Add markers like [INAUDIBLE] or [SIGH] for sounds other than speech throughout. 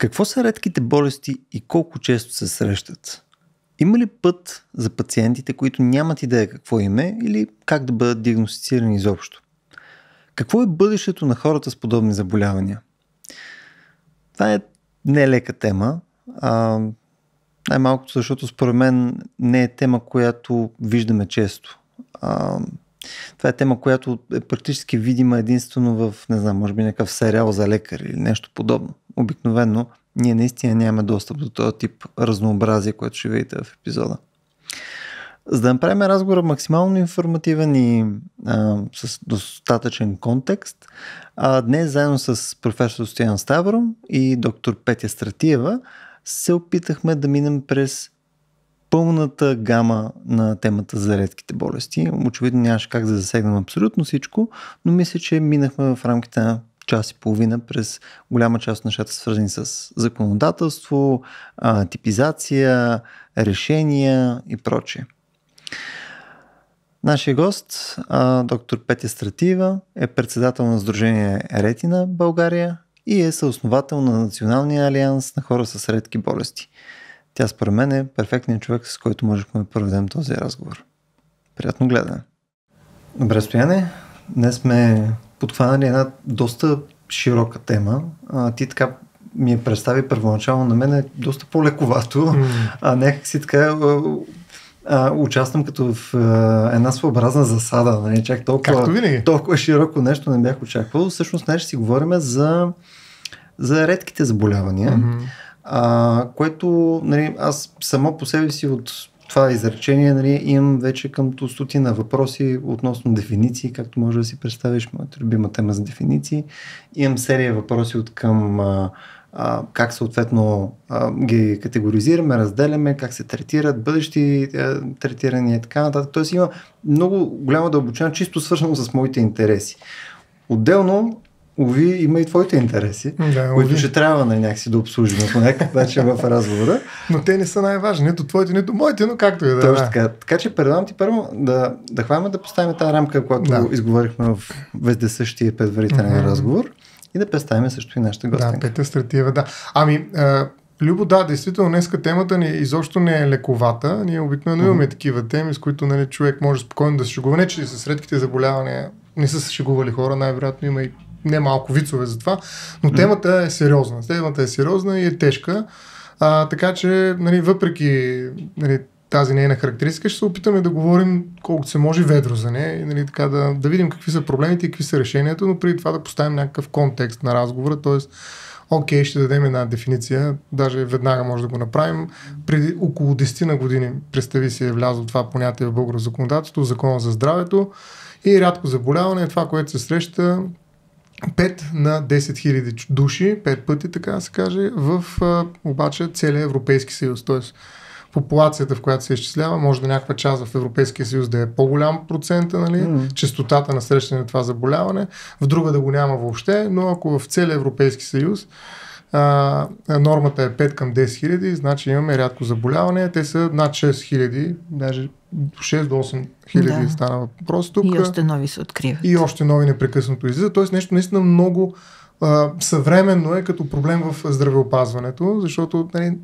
Какво са редките болести и колко често се срещат? Има ли път за пациентите, които нямат идея какво им е или как да бъдат диагностицирани изобщо? Какво е бъдещето на хората с подобни заболявания? Това е нелека тема, а, най-малкото защото според мен не е тема, която виждаме често. А, това е тема, която е практически видима единствено в, не знам, може би някакъв сериал за лекар или нещо подобно. Обикновено ние наистина нямаме достъп до този тип разнообразие, което ще видите в епизода. За да направим разговора максимално информативен и а, с достатъчен контекст, а, днес заедно с професор Стоян Ставро и доктор Петя Стратиева се опитахме да минем през пълната гама на темата за редките болести. Очевидно нямаше как да засегнем абсолютно всичко, но мисля, че минахме в рамките на час и половина през голяма част от нещата свързани с законодателство, типизация, решения и прочее. Нашия гост, доктор Петя Стратива, е председател на Сдружение Ретина България и е съосновател на Националния алианс на хора с редки болести. Тя според мен е перфектният човек, с който можехме да проведем този разговор. Приятно гледане! Добре, Стояне, днес сме подхванали една доста широка тема. А, ти така ми е представи първоначално на мен е доста по-лековато, mm. а някак си така а, участвам като в а, една своеобразна засада. Нали? Чак толкова, толкова широко нещо не бях очаквал. Всъщност, днес ще си говорим за, за редките заболявания, mm-hmm. А, което нали, аз само по себе си от това изречение нали, имам вече към стотина въпроси относно дефиниции, както може да си представиш, моята любима тема за дефиниции. Имам серия въпроси от към а, а, как съответно а, ги категоризираме, разделяме, как се третират, бъдещи а, третирания и така нататък. Тоест има много голяма дълбочина, чисто свързано с моите интереси. Отделно, Ови, има и твоите интереси, да, които ще трябва на някакси да обслужим по някакъв начин в разговора. Но те не са най-важни, нито твоите, нито моите, но както и да е. Точно така. Така че предавам ти първо да, да хваме да поставим тази рамка, която да. изговорихме в везде същия предварителен mm-hmm. разговор и да представим също и нашата гостенка. Да, Петя Стратиева, да. Ами, а, Любо, да, действително, днеска темата ни изобщо не е лековата. Ние обикновено mm-hmm. имаме такива теми, с които нали, човек може спокойно да се шегува. Не, че с редките заболявания не са се шегували хора, най-вероятно има и немалко вицове за това, но темата е сериозна. Темата е сериозна и е тежка. А, така че, нали, въпреки нали, тази нейна характеристика, ще се опитаме да говорим колкото се може ведро за нея и нали, така да, да видим какви са проблемите и какви са решенията, но преди това да поставим някакъв контекст на разговора, т.е. Окей, ще дадем една дефиниция, даже веднага може да го направим. Преди около 10 на години, представи си, е влязло това понятие в българско законодателство, закона за здравето и рядко заболяване е това, което се среща 5 на 10 000 души, 5 пъти така да се каже, в а, обаче целия Европейски съюз. Тоест, популацията, в която се изчислява, може да някаква част в Европейския съюз да е по-голям процент, нали, mm. частотата на срещане на това заболяване, в друга да го няма въобще, но ако в целия Европейски съюз а, нормата е 5 към 10 хиляди, значи имаме рядко заболяване. Те са над 6 хиляди, даже 6 до 8 хиляди да. стана въпрос тук. И още нови се откриват. И още нови непрекъснато излизат. Тоест нещо наистина много а, съвременно е като проблем в здравеопазването, защото нали,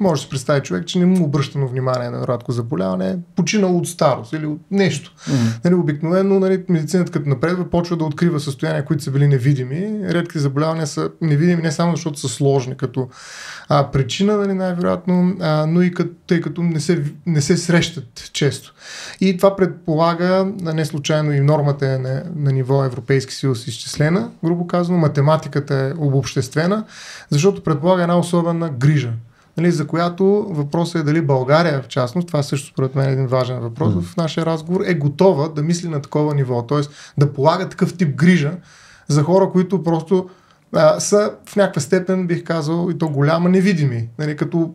може да се представи човек, че не му обръщано внимание на рядко заболяване, починал от старост или от нещо. Mm-hmm. Нали, обикновено нали, медицината като напредва почва да открива състояния, които са били невидими. Редки заболявания са невидими не само защото са сложни като а, причина, нали, най-вероятно, а, но и като, тъй като не се, не се срещат често. И това предполага, не случайно и нормата е на, на ниво Европейски съюз изчислена, грубо казано, математиката е обобществена, защото предполага една особена грижа нали, за която въпросът е дали България, в частност, това също според мен е един важен въпрос mm. в нашия разговор, е готова да мисли на такова ниво, т.е. да полага такъв тип грижа за хора, които просто а, са в някаква степен, бих казал, и то голяма, невидими, нали, като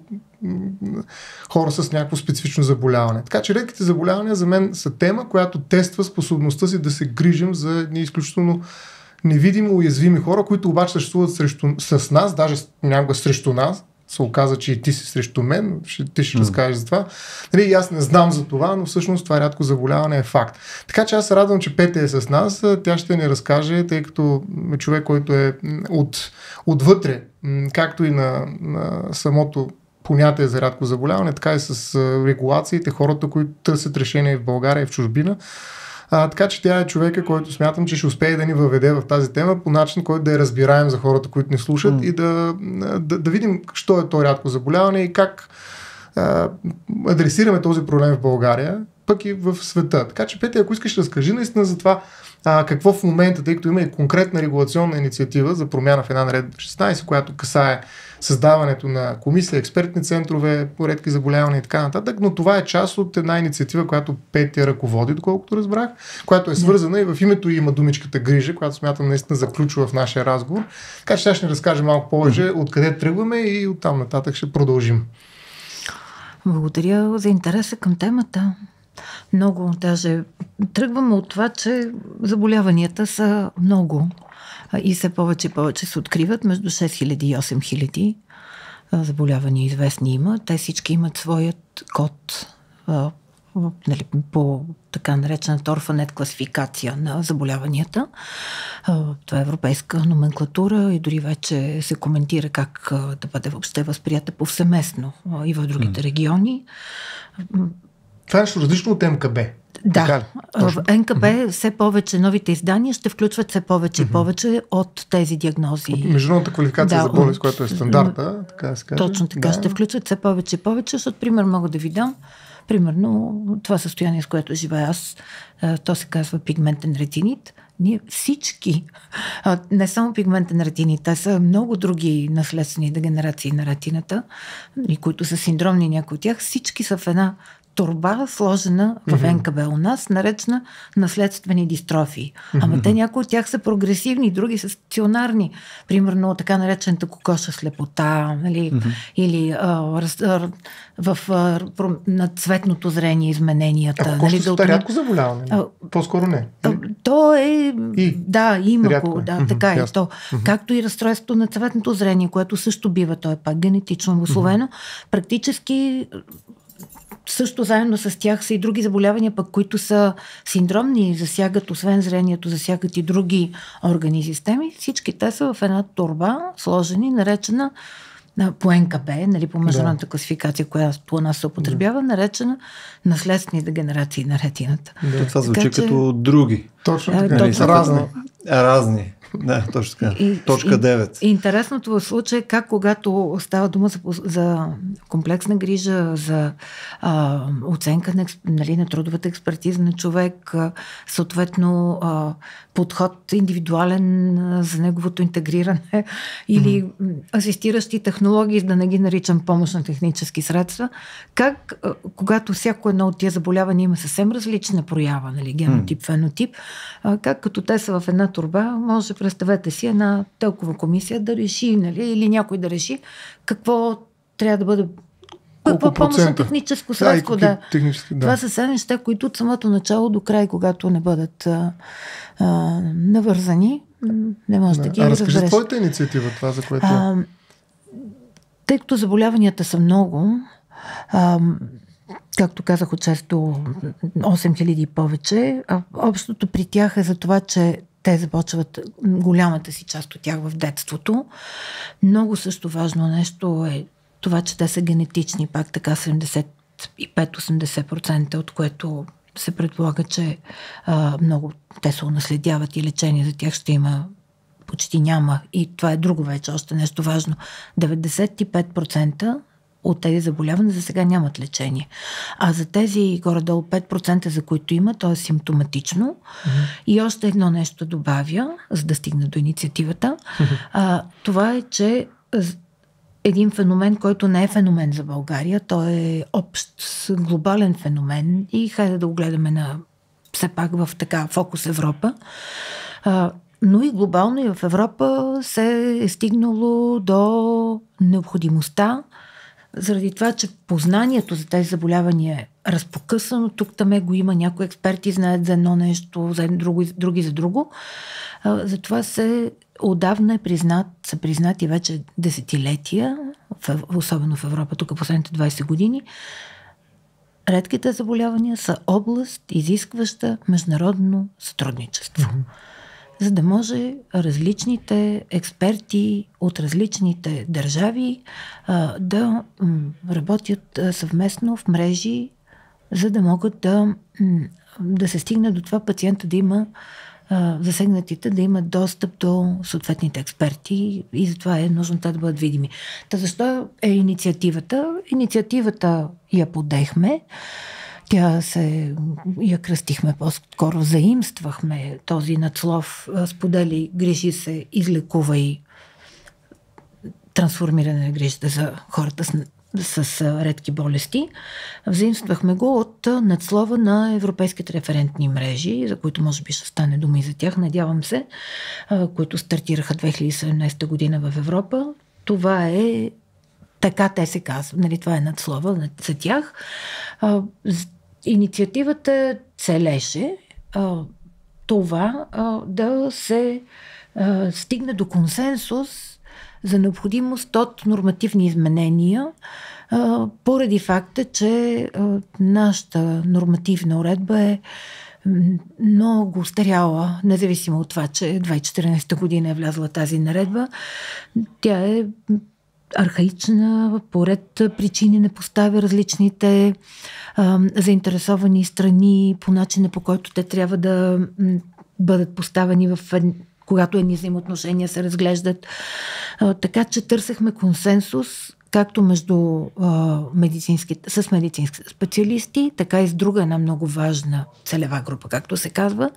хора с някакво специфично заболяване. Така че редките заболявания за мен са тема, която тества способността си да се грижим за едни изключително невидимо уязвими хора, които обаче съществуват срещу, с нас, даже някога срещу нас, се оказа, че и ти си срещу мен, ще, ти ще mm. разкажеш за това. Нали, аз не знам за това, но всъщност това рядко заболяване е факт. Така че аз се радвам, че Петя е с нас. Тя ще ни разкаже, тъй като е човек, който е от, отвътре, както и на, на самото понятие за рядко заболяване, така и с регулациите, хората, които търсят решение в България и в чужбина. А, така че тя е човека, който смятам, че ще успее да ни въведе в тази тема по начин, който да я разбираем за хората, които ни слушат mm. и да, да, да видим, що е то рядко заболяване и как а, адресираме този проблем в България, пък и в света. Така че, Петя, ако искаш, разкажи наистина за това а, какво в момента, тъй като има и конкретна регулационна инициатива за промяна в една наредба 16, която касае създаването на комисия, експертни центрове, поредки заболявания и така нататък, но това е част от една инициатива, която Петя ръководи, доколкото разбрах, която е свързана и в името има думичката грижа, която смятам наистина за ключова в нашия разговор. Така че сега ще ни разкаже малко повече mm-hmm. откъде тръгваме и оттам нататък ще продължим. Благодаря за интереса към темата. Много, даже тръгваме от това, че заболяванията са много и все повече и повече се откриват. Между 6000 и 8000 заболявания известни има. Те всички имат своят код нали, по така наречената орфанет класификация на заболяванията. Това е европейска номенклатура и дори вече се коментира как да бъде въобще възприята повсеместно и в другите региони. Това е нещо различно от МКБ. Да, така, в НКБ все повече новите издания ще включват все повече mm-hmm. и повече от тези диагнози. От международната квалификация да, за болест, която е стандарта, така да се каже. Точно така, да. ще включват все повече и повече, защото пример мога да ви дам. Примерно това състояние, с което живея аз, то се казва пигментен ретинит. Ние всички, не само пигментен ретинит, те са много други наследствени дегенерации на ретината, и които са синдромни някои от тях, всички са в една турба, сложена в НКБ у нас, наречена наследствени дистрофии. Ама те някои от тях са прогресивни, други са стационарни. Примерно така наречената кокоша слепота, нали, или а, раз, а, в, а, на цветното зрение измененията. А нали, да рядко заболяване? А, По-скоро не. А, то е... И? Да, има рядко. да, така е. То, както и разстройството на цветното зрение, което също бива, то е пак генетично обословено. Практически също заедно с тях са и други заболявания, пък които са синдромни, засягат освен зрението, засягат и други органи и системи. Всички те са в една турба, сложени, наречена по НКП, нали, по международната да. класификация, която у нас се употребява, да. наречена наследствени дегенерации на ретината. Да. Това звучи така, като че... други. Точно така. Точно, разни. Разни. Да, точно така. И, Точка 9. И, интересното в случая е как когато става дума за, за комплексна грижа, за а, оценка на, нали, на трудовата експертиза на човек, а, съответно а, подход индивидуален а, за неговото интегриране [LAUGHS] или mm-hmm. асистиращи технологии, да не ги наричам помощ на технически средства, как а, когато всяко едно от тия заболявания има съвсем различна проява, нали, генотип, mm-hmm. фенотип, а, как като те са в една турба, може представете си една телкова комисия да реши, нали, или някой да реши какво трябва да бъде какво помощно техническо средство, да. Технически, да. Това са все неща, които от самото начало до край, когато не бъдат а, а, навързани, не може да, да ги А разкажи разбереш. твоята инициатива, това за което... А, тъй като заболяванията са много, а, както казах, често 8000 и повече, общото при тях е за това, че те започват голямата си част от тях в детството. Много също важно нещо е това, че те са генетични, пак така 75-80%, от което се предполага, че а, много те се унаследяват и лечение за тях ще има почти няма. И това е друго вече, още нещо важно. 95% от тези заболявания за сега нямат лечение. А за тези горе-долу 5%, за които има, то е симптоматично. Mm-hmm. И още едно нещо добавя, за да стигна до инициативата. Mm-hmm. А, това е, че един феномен, който не е феномен за България, той е общ глобален феномен и хайде да го гледаме на все пак в така фокус Европа. А, но и глобално и в Европа се е стигнало до необходимостта заради това, че познанието за тези заболявания е разпокъсано. Тук там го има някои експерти, знаят за едно нещо, за друго, други за друго. Затова се отдавна е признат, са признати вече десетилетия особено в Европа, тук последните 20 години, редките заболявания са област, изискваща международно сътрудничество. Mm-hmm. За да може различните експерти от различните държави а, да работят съвместно в мрежи, за да могат да, да се стигне до това пациента да има засегнатите да имат достъп до съответните експерти и затова е нужно те да бъдат видими. Та защо е инициативата? Инициативата я подехме. Тя се, я кръстихме по-скоро, заимствахме този надслов, сподели, грижи се, излекувай, трансформиране на грижите за хората с с редки болести. Взаимствахме го от надслова на европейските референтни мрежи, за които може би ще стане дума и за тях, надявам се, които стартираха 2017 година в Европа. Това е така те се казват, нали, това е надслова за тях. Инициативата целеше това да се стигне до консенсус за необходимост от нормативни изменения, поради факта, че нашата нормативна уредба е много устаряла, независимо от това, че 2014 година е влязла тази наредба. Тя е архаична, поред причини не поставя различните а, заинтересовани страни по начина по който те трябва да бъдат поставени в когато едни взаимоотношения се разглеждат. А, така че търсехме консенсус както между а, медицински, с медицински специалисти, така и с друга една много важна целева група, както се казва.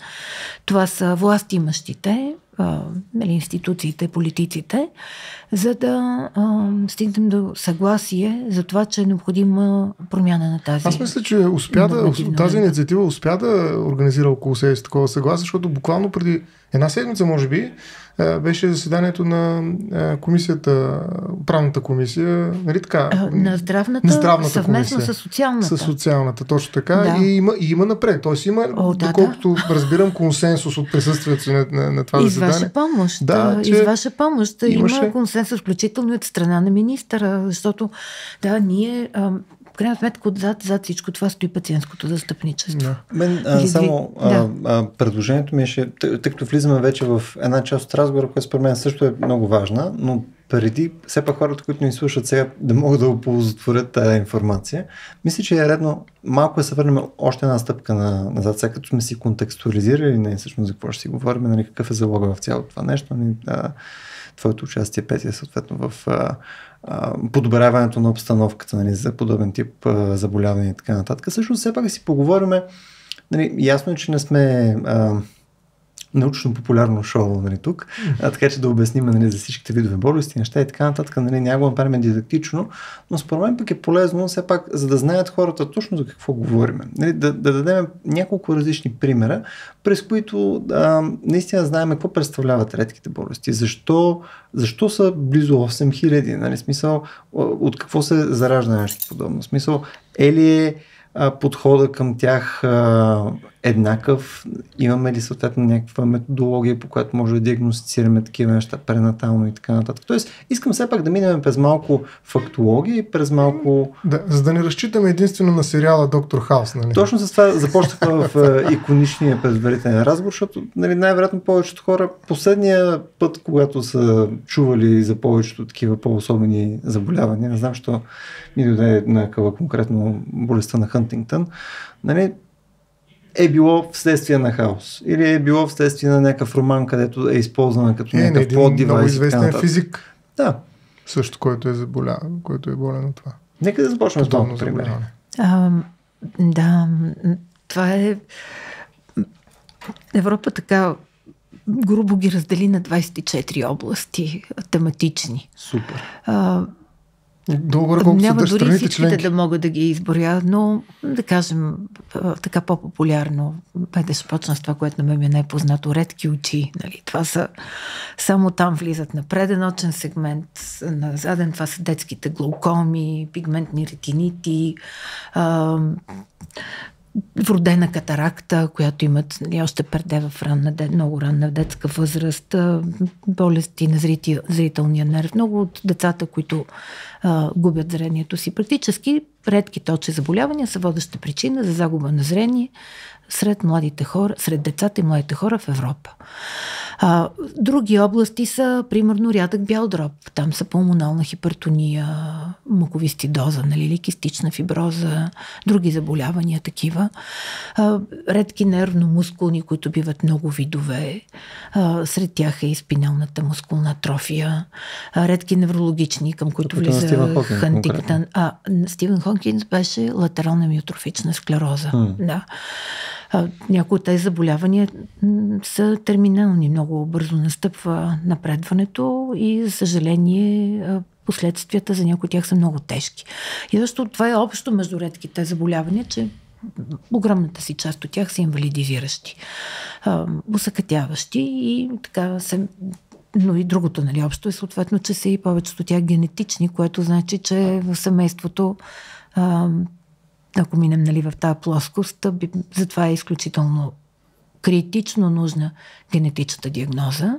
Това са власти имащите, а, нали, институциите, политиците, за да а, стигнем до съгласие за това, че е необходима промяна на тази. Аз мисля, че успя да, тази инициатива успя да организира около себе си такова съгласие, защото буквално преди една седмица, може би, беше заседанието на комисията, правната комисия, нали така? На здравната, на здравната съвместно комисия, с социалната. С социалната, точно така. Да. И, има, и има напред. Тоест има, О, да, доколкото да. разбирам, консенсус от присъствието на, на, на това и заседание. И с ваша помощ. Да. И с ваша помощ. Имаше... Има консенсус, включително и от страна на министъра, защото да, ние в крайна сметка отзад, зад всичко това стои пациентското застъпничество. Да. Мен а, само да. а, предложението ми е, тъй, тъй като влизаме вече в една част от разговора, която според мен също е много важна, но преди все пак хората, които ни слушат сега, да могат да оползотворят тази информация, мисля, че е редно малко да се върнем още една стъпка на, назад, сега като сме си контекстуализирали, не всъщност за какво ще си говорим, нали, какъв е залога в цялото това нещо, нали, да, твоето участие, Петя, съответно в а, подобряването на обстановката нали, за подобен тип а, заболявания и така нататък. Също все пак да си поговорим. Нали, ясно е, че не сме а, научно-популярно шоу нали, тук, а, така че да обясним нали, за всичките видове болести, неща и така нататък. Нали, няма го дидактично, но според мен пък е полезно все пак, за да знаят хората точно за какво говорим. Нали, да, да дадем няколко различни примера, през които а, наистина знаем какво представляват редките болести, защо, защо са близо 8000, нали, смисъл, от какво се заражда нещо подобно. Смисъл, е ли е подхода към тях еднакъв? Имаме ли съответно някаква методология, по която може да диагностицираме такива неща пренатално и така нататък? Тоест, искам все пак да минем през малко фактология и през малко... Да, за да не разчитаме единствено на сериала Доктор Хаус, нали? Точно с това започнахме в иконичния предварителен разговор, защото нали, най-вероятно повечето хора последния път, когато са чували за повечето такива по-особени заболявания, не знам, що ми дойде на къва конкретно болестта на Хантингтън, нали, е било вследствие на хаос. Или е било вследствие на някакъв роман, където е използвана като е, някакъв плод девайс. Много известен физик. Да. Също, който е заболя, който е болен от това. Нека да започнем с това, пример. да, това е... Европа така грубо ги раздели на 24 области тематични. Супер. А, Долу колко Няма са дори всичките членки. да мога да ги изборя, но да кажем така по-популярно. Бе да ще почна с това, което на мен ми е най-познато. Редки очи. Нали? Това са само там влизат на преден сегмент, на заден това са детските глаукоми, пигментни ретинити, а, вродена катаракта, която имат нали, още преде в ранна, много ранна детска възраст, болести на зрителния нерв. Много от децата, които а, губят зрението си, практически редки точи заболявания са водеща причина за загуба на зрение сред младите хора, сред децата и младите хора в Европа. А, други области са, примерно, рядък бял дроб. Там са пулмонална хипертония, муковистидоза, нали, ликистична фиброза, други заболявания такива. А, редки нервно-мускулни, които биват много видове. А, сред тях е и спиналната мускулна атрофия. А, редки неврологични, към които на влиза Стивън Хокинг, хантиктан. А, Стивен Хокинс беше латерална миотрофична склероза. М. Да. Някои от тези заболявания са терминални. Много бързо настъпва напредването и, за съжаление, последствията за някои от тях са много тежки. И защото това е общо между редките заболявания, че огромната си част от тях са инвалидизиращи, усъкътяващи и така се но и другото, нали, общо е съответно, че са и повечето от тях генетични, което значи, че в семейството а, ако минем нали, в тази плоскост, затова е изключително критично нужна генетичната диагноза.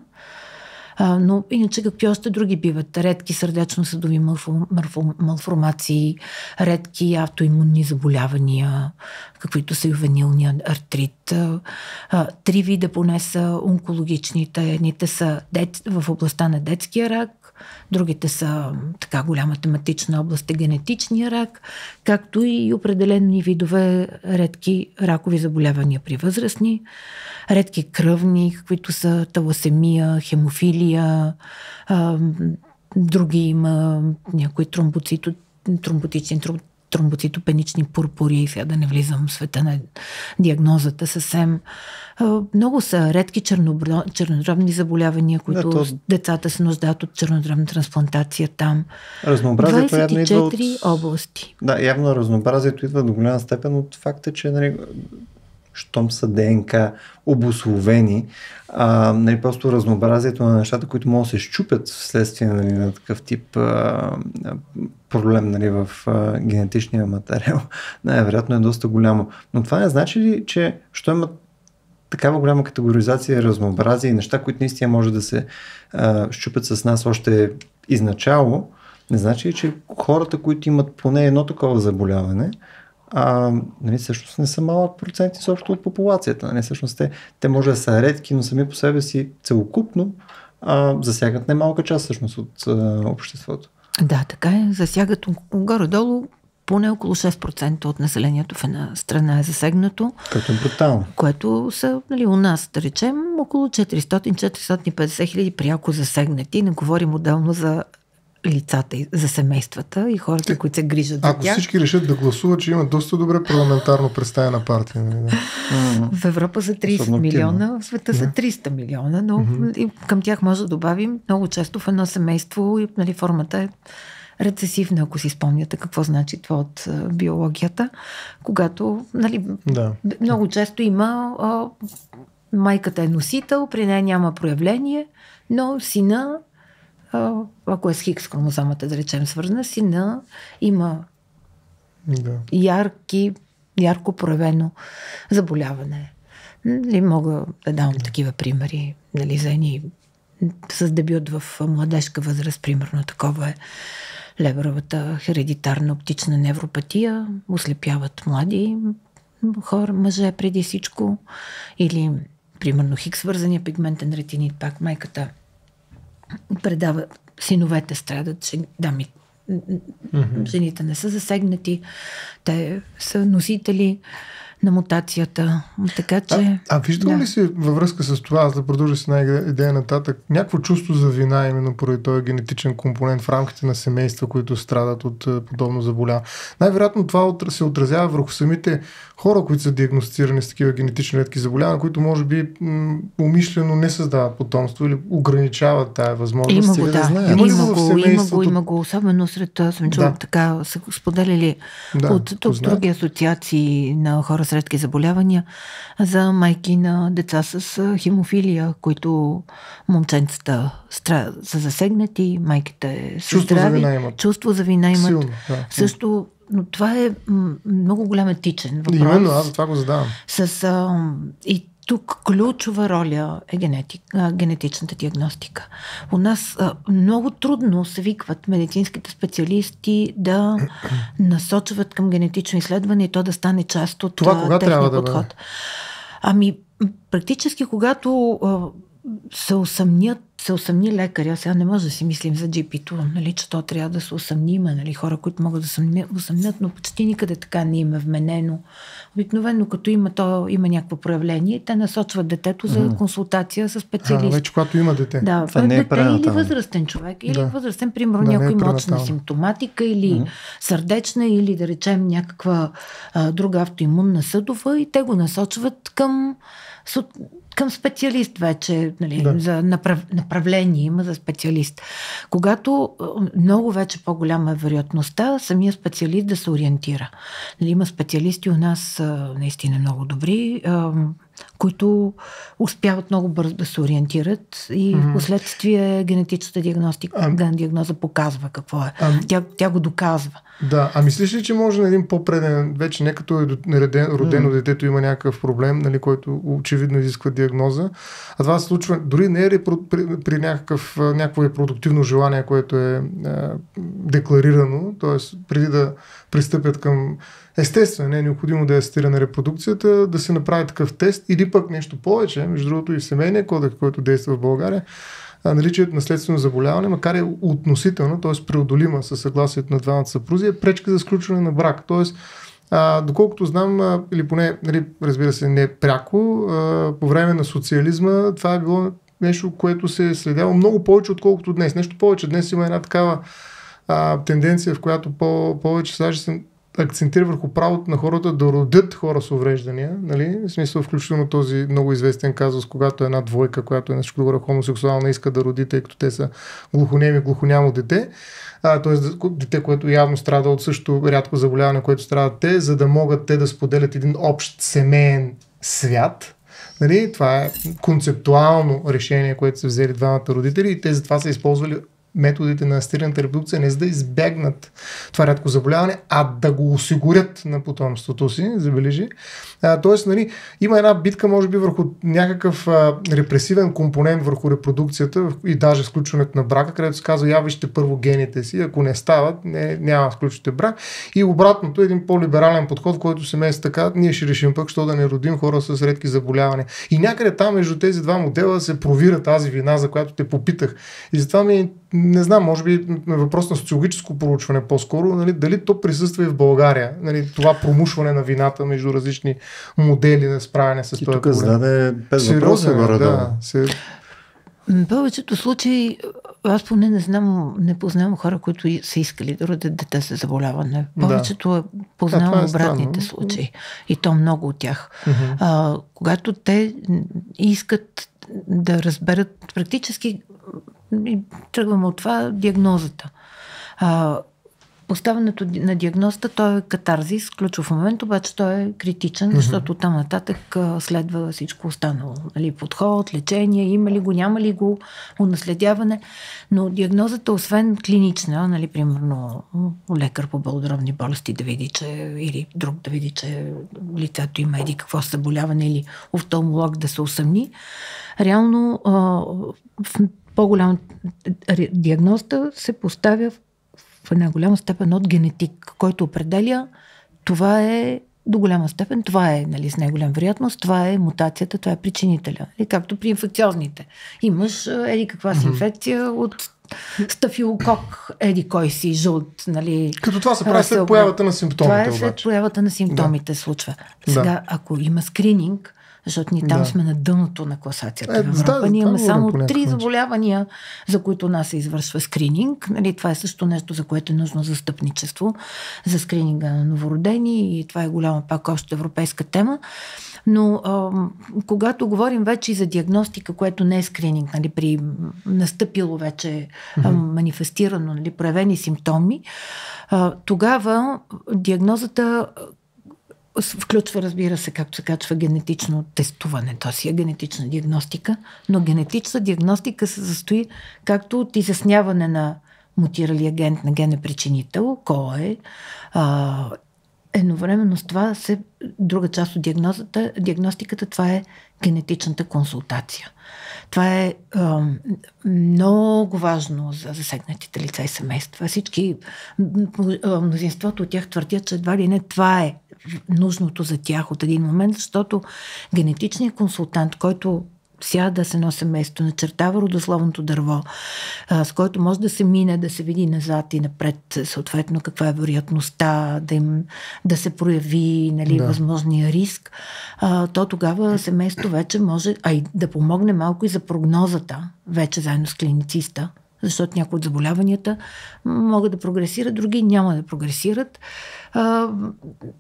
А, но иначе какви още други биват? Редки сърдечно-съдови малфо- малфо- малформации, редки автоимунни заболявания, каквито са ювенилния артрит. А, три вида поне са онкологичните. Едните са дет, в областта на детския рак, другите са така голяма тематична област е генетичния рак, както и определени видове редки ракови заболявания при възрастни, редки кръвни, каквито са таласемия, хемофилия, други има някои тромбоцито, тромботични, тром- тромбоцитопенични пурпури, сега да не влизам в света на диагнозата съвсем. Много са редки чернобро- чернодробни заболявания, които то- децата се нуждаят от чернодробна трансплантация там. Разнообразието явно идва от... 24 области. Да, явно разнообразието идва до голяма степен от факта, че нали, щом са ДНК обословени, а, нали, просто разнообразието на нещата, които могат да се щупят вследствие нали, на такъв тип а, проблем нали, в а, генетичния материал, [LAUGHS] най-вероятно е доста голямо. Но това не значи ли, че що има такава голяма категоризация, разнообразие и неща, които наистина може да се а, щупят с нас още изначало, не значи ли, че хората, които имат поне едно такова заболяване, а, нали, всъщност не са малък процент изобщо от популацията. Нали, всъщност те, те може да са редки, но сами по себе си целокупно а, засягат немалка част всъщност от а, обществото. Да, така е. Засягат горе-долу поне около 6% от населението в една страна е засегнато, Като е брутално. което са нали, у нас, да речем, около 400-450 хиляди пряко засегнати. Не говорим отделно за лицата, и- за семействата и хората, които се грижат за Ако тях. всички решат да гласуват, че има доста добре парламентарно представена партия. Нали, да. В Европа са 30 Особено милиона, в света са 300 милиона, но и към тях може да добавим много често в едно семейство и нали, формата е рецесивна, ако си спомняте какво значи това от биологията, когато нали, Да. много често има а, майката е носител, при нея няма проявление, но сина, ако е с хикс хромозомата, да речем свързана, сина има да. ярки, ярко проявено заболяване. Нали, мога да давам такива примери нали, за едни с дебют в младежка възраст, примерно такова е леверовата хередитарна оптична невропатия, ослепяват млади хора, мъже преди всичко, или примерно хикс свързания пигментен ретинит, пак майката предава, синовете страдат, дами, жените не са засегнати, те са носители на мутацията, така че... А, а виждал да. ли си във връзка с това, аз да продължа с една иде- идея нататък, някакво чувство за вина именно поради този генетичен компонент в рамките на семейства, които страдат от е, подобно заболяване? Най-вероятно това се отразява върху самите хора, които са диагностицирани с такива генетично редки заболявания, които може би м- умишлено не създават потомство или ограничават тая възможност. Има го, да да. знаят. Има, Има го има го, има го, особено сред, аз съм чула Да. така, са го споделяли Да, от тук познати. други асоциации на хора с редки заболявания за майки на деца с а, хемофилия, които момченцата стра... са засегнати, майките са Чувство за здрави. вина имат. Чувство за вина имат. Силно, да. Също но това е много голям етичен въпрос. Именно, аз за това го задавам. С, а, и тук ключова роля е генетик, а, генетичната диагностика. У нас а, много трудно се викват медицинските специалисти да [CLEARS THROAT] насочват към генетично изследване и то да стане част от Това кога трябва да подход. Бъде? Ами, практически, когато а, се усъмнят, се усъмни лекаря, сега не може да си мислим за GP-то, нали, че то трябва да се усъмни, има нали, хора, които могат да се усъмнят, но почти никъде така не им е вменено. Обикновено, като има, то, има някакво проявление, те насочват детето за консултация с специалист. А, вече когато има дете. Да, това не е дете или възрастен човек, или да. възрастен, примерно, да, някой е мочна симптоматика, или mm сърдечна, или да речем някаква а, друга автоимунна съдова и те го насочват към към специалист вече, нали, да. за направ, направление има за специалист. Когато много вече по-голяма е вероятността самия специалист да се ориентира. Нали, има специалисти у нас наистина много добри, които успяват много бързо да се ориентират и mm-hmm. в последствие генетичната диагностика, а... диагноза показва какво е. А... Тя, тя го доказва. Да, а мислиш ли, че може на един по-преден, вече не като е родено mm-hmm. детето има някакъв проблем, нали, който очевидно изисква диагноза, а това се случва дори не е при, при някакъв, някакво репродуктивно желание, което е, е декларирано, т.е. преди да пристъпят към естествено, не е необходимо да е асистирана репродукцията, да се направи такъв тест или пък нещо повече, между другото и семейния кодекс, който действа в България, наличието наследствено заболяване, макар и относително, т.е. преодолима със съгласието на двамата съпрузи, е пречка за сключване на брак. Т.е. А, доколкото знам, а, или поне, нали, разбира се, не пряко, а, по време на социализма това е било нещо, което се е следяло много повече, отколкото днес. Нещо повече. Днес има една такава а, тенденция, в която по- повече сега се акцентира върху правото на хората да родят хора с увреждания, нали? в смисъл включително този много известен казус, когато една двойка, която е нещо горе хомосексуална, иска да роди, тъй като те са глухонеми, глухонямо дете, т.е. дете, което явно страда от също рядко заболяване, което страдат те, за да могат те да споделят един общ семейен свят, Нали, това е концептуално решение, което са взели двамата родители и те затова са използвали методите на асистираната репродукция не за да избегнат това рядко заболяване, а да го осигурят на потомството си, забележи. А, тоест, нали, има една битка, може би, върху някакъв а, репресивен компонент върху репродукцията и даже сключването на брака, където се казва, я вижте първо гените си, ако не стават, не, няма сключвате брак. И обратното, един по-либерален подход, който се меси така, ние ще решим пък, що да не родим хора с редки заболявания. И някъде там между тези два модела се провира тази вина, за която те попитах. И затова ми е не знам, може би въпрос на социологическо проучване по-скоро, нали, дали то присъства и в България, нали, това промушване на вината между различни модели на справяне с това. Тук зададе без въпроса горе да, се... В повечето случаи, аз поне не знам, не познавам хора, които са искали да родят дете с заболяване. Повечето да. познавам е обратните странно. случаи. И то много от тях. Uh-huh. А, когато те искат да разберат практически и тръгваме от това диагнозата. А, поставянето на диагнозата, той е катарзис, ключов момент, обаче той е критичен, защото там нататък следва всичко останало. Нали, подход, лечение, има ли го, няма ли го, унаследяване. Но диагнозата, освен клинична, нали, примерно лекар по бълодробни болести да види, че или друг да види, че лицето има еди какво заболяване или офталмолог да се усъмни, реално в по-голяма диагноза се поставя в една голяма степен от генетик, който определя това е до голяма степен, това е нали, с най-голям вероятност, това е мутацията, това е причинителя. И както при инфекциозните. Имаш еди каква си инфекция от стафилокок, еди кой си, жълт, нали. Като това се прави след появата на симптомите. Това е след появата на симптомите да. случва. Сега, да. ако има скрининг, защото ние там да. сме на дъното на класацията. Е, в Европа да, ние имаме само три заболявания, за които нас се извършва скрининг. Нали, това е също нещо, за което е нужно застъпничество, за скрининга на новородени и това е голяма пак общо европейска тема. Но а, когато говорим вече и за диагностика, което не е скрининг, нали, при настъпило вече а, манифестирано, нали, проявени симптоми, а, тогава диагнозата Включва, разбира се, както се качва генетично тестуване, т.е. е генетична диагностика, но генетична диагностика се застои както от изясняване на мутирали агент на генепричинител, кой а, едновременно с това се, друга част от диагнозата, диагностиката, това е генетичната консултация. Това е а, много важно за засегнатите лица и семейства. Всички, мнозинството от тях твърдят, че едва ли не това е нужното за тях от един момент, защото генетичният консултант, който сяда се носи место, начертава родословното дърво, а, с който може да се мине, да се види назад и напред, съответно каква е вероятността да, им, да се прояви нали, да. възможния риск, а, то тогава семейство вече може, а и да помогне малко и за прогнозата, вече заедно с клинициста, защото някои от заболяванията могат да прогресират, други няма да прогресират а,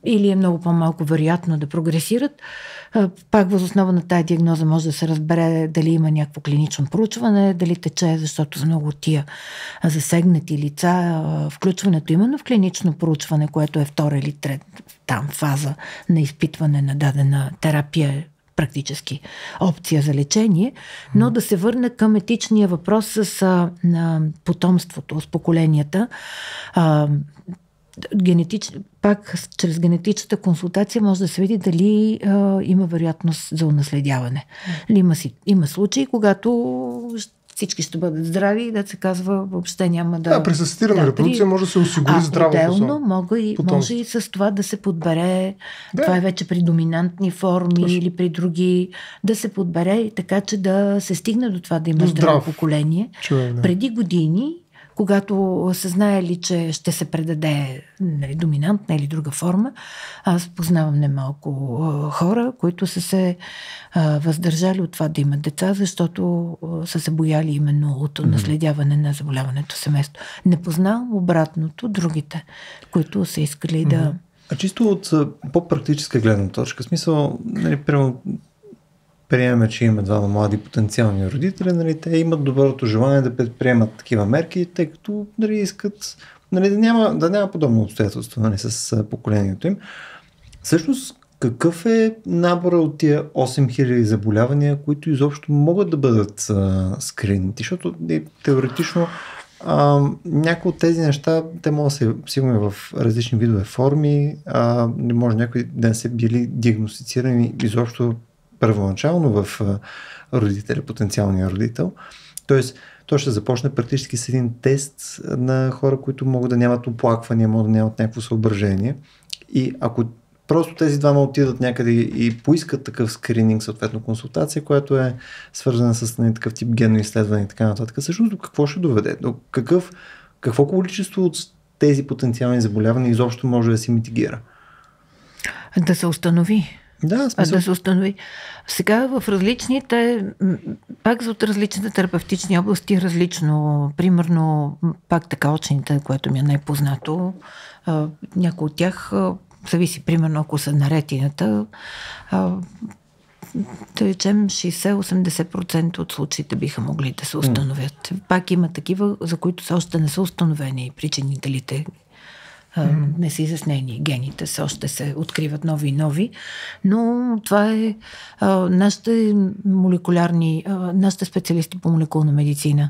или е много по-малко вероятно да прогресират. А, пак въз основа на тази диагноза може да се разбере дали има някакво клинично проучване, дали тече, защото за много от тия засегнати лица включването именно в клинично проучване, което е втора или трета там фаза на изпитване на дадена терапия практически опция за лечение, но да се върна към етичния въпрос с а, на потомството, с поколенията. А, генетич... Пак чрез генетичната консултация може да се види дали а, има вероятност за унаследяване. Има, си, има случаи, когато всички ще бъдат здрави и да се казва въобще няма да... Да, при асистирана да, репродукция може да се осигури здраво отделно мога и, може и с това да се подбере, да. това е вече при доминантни форми Точно. или при други, да се подбере така, че да се стигне до това да има здраво поколение. Човек, да. Преди години когато са знаели, че ще се предаде нали, доминантна или друга форма, аз познавам немалко хора, които са се а, въздържали от това да имат деца, защото а, са се бояли именно от наследяване на заболяването семейство. Не познавам обратното другите, които са искали да. А чисто от по-практическа гледна точка, смисъл, нали, прямо приемем, че има двама млади потенциални родители, нали, те имат доброто желание да предприемат такива мерки, тъй като нали, искат нали, да, няма, да няма подобно обстоятелство нали, с поколението им. Всъщност, какъв е набора от тия 8000 заболявания, които изобщо могат да бъдат а? Защото е, теоретично някои от тези неща, те могат да се сигурни в различни видове форми, а, не може някои ден се били диагностицирани изобщо първоначално в родителя, потенциалния родител. Тоест, той ще започне практически с един тест на хора, които могат да нямат оплаквания, могат да нямат някакво съображение. И ако просто тези двама отидат някъде и поискат такъв скрининг, съответно консултация, която е свързана с не, нали, такъв тип генно изследване и така нататък, всъщност до какво ще доведе? До какъв, какво количество от тези потенциални заболявания изобщо може да се митигира? Да се установи. Да, смисъл... да се установи. Сега в различните, пак от различните терапевтични области различно. Примерно, пак така очните, което ми е най-познато, някои от тях зависи, примерно, ако са на ретината, да речем 60-80% от случаите биха могли да се установят. Mm. Пак има такива, за които все още не са установени причинителите Не са изяснени гените, все още се откриват нови и нови, но това е а, нашите молекулярни, а, нашите специалисти по молекулна медицина.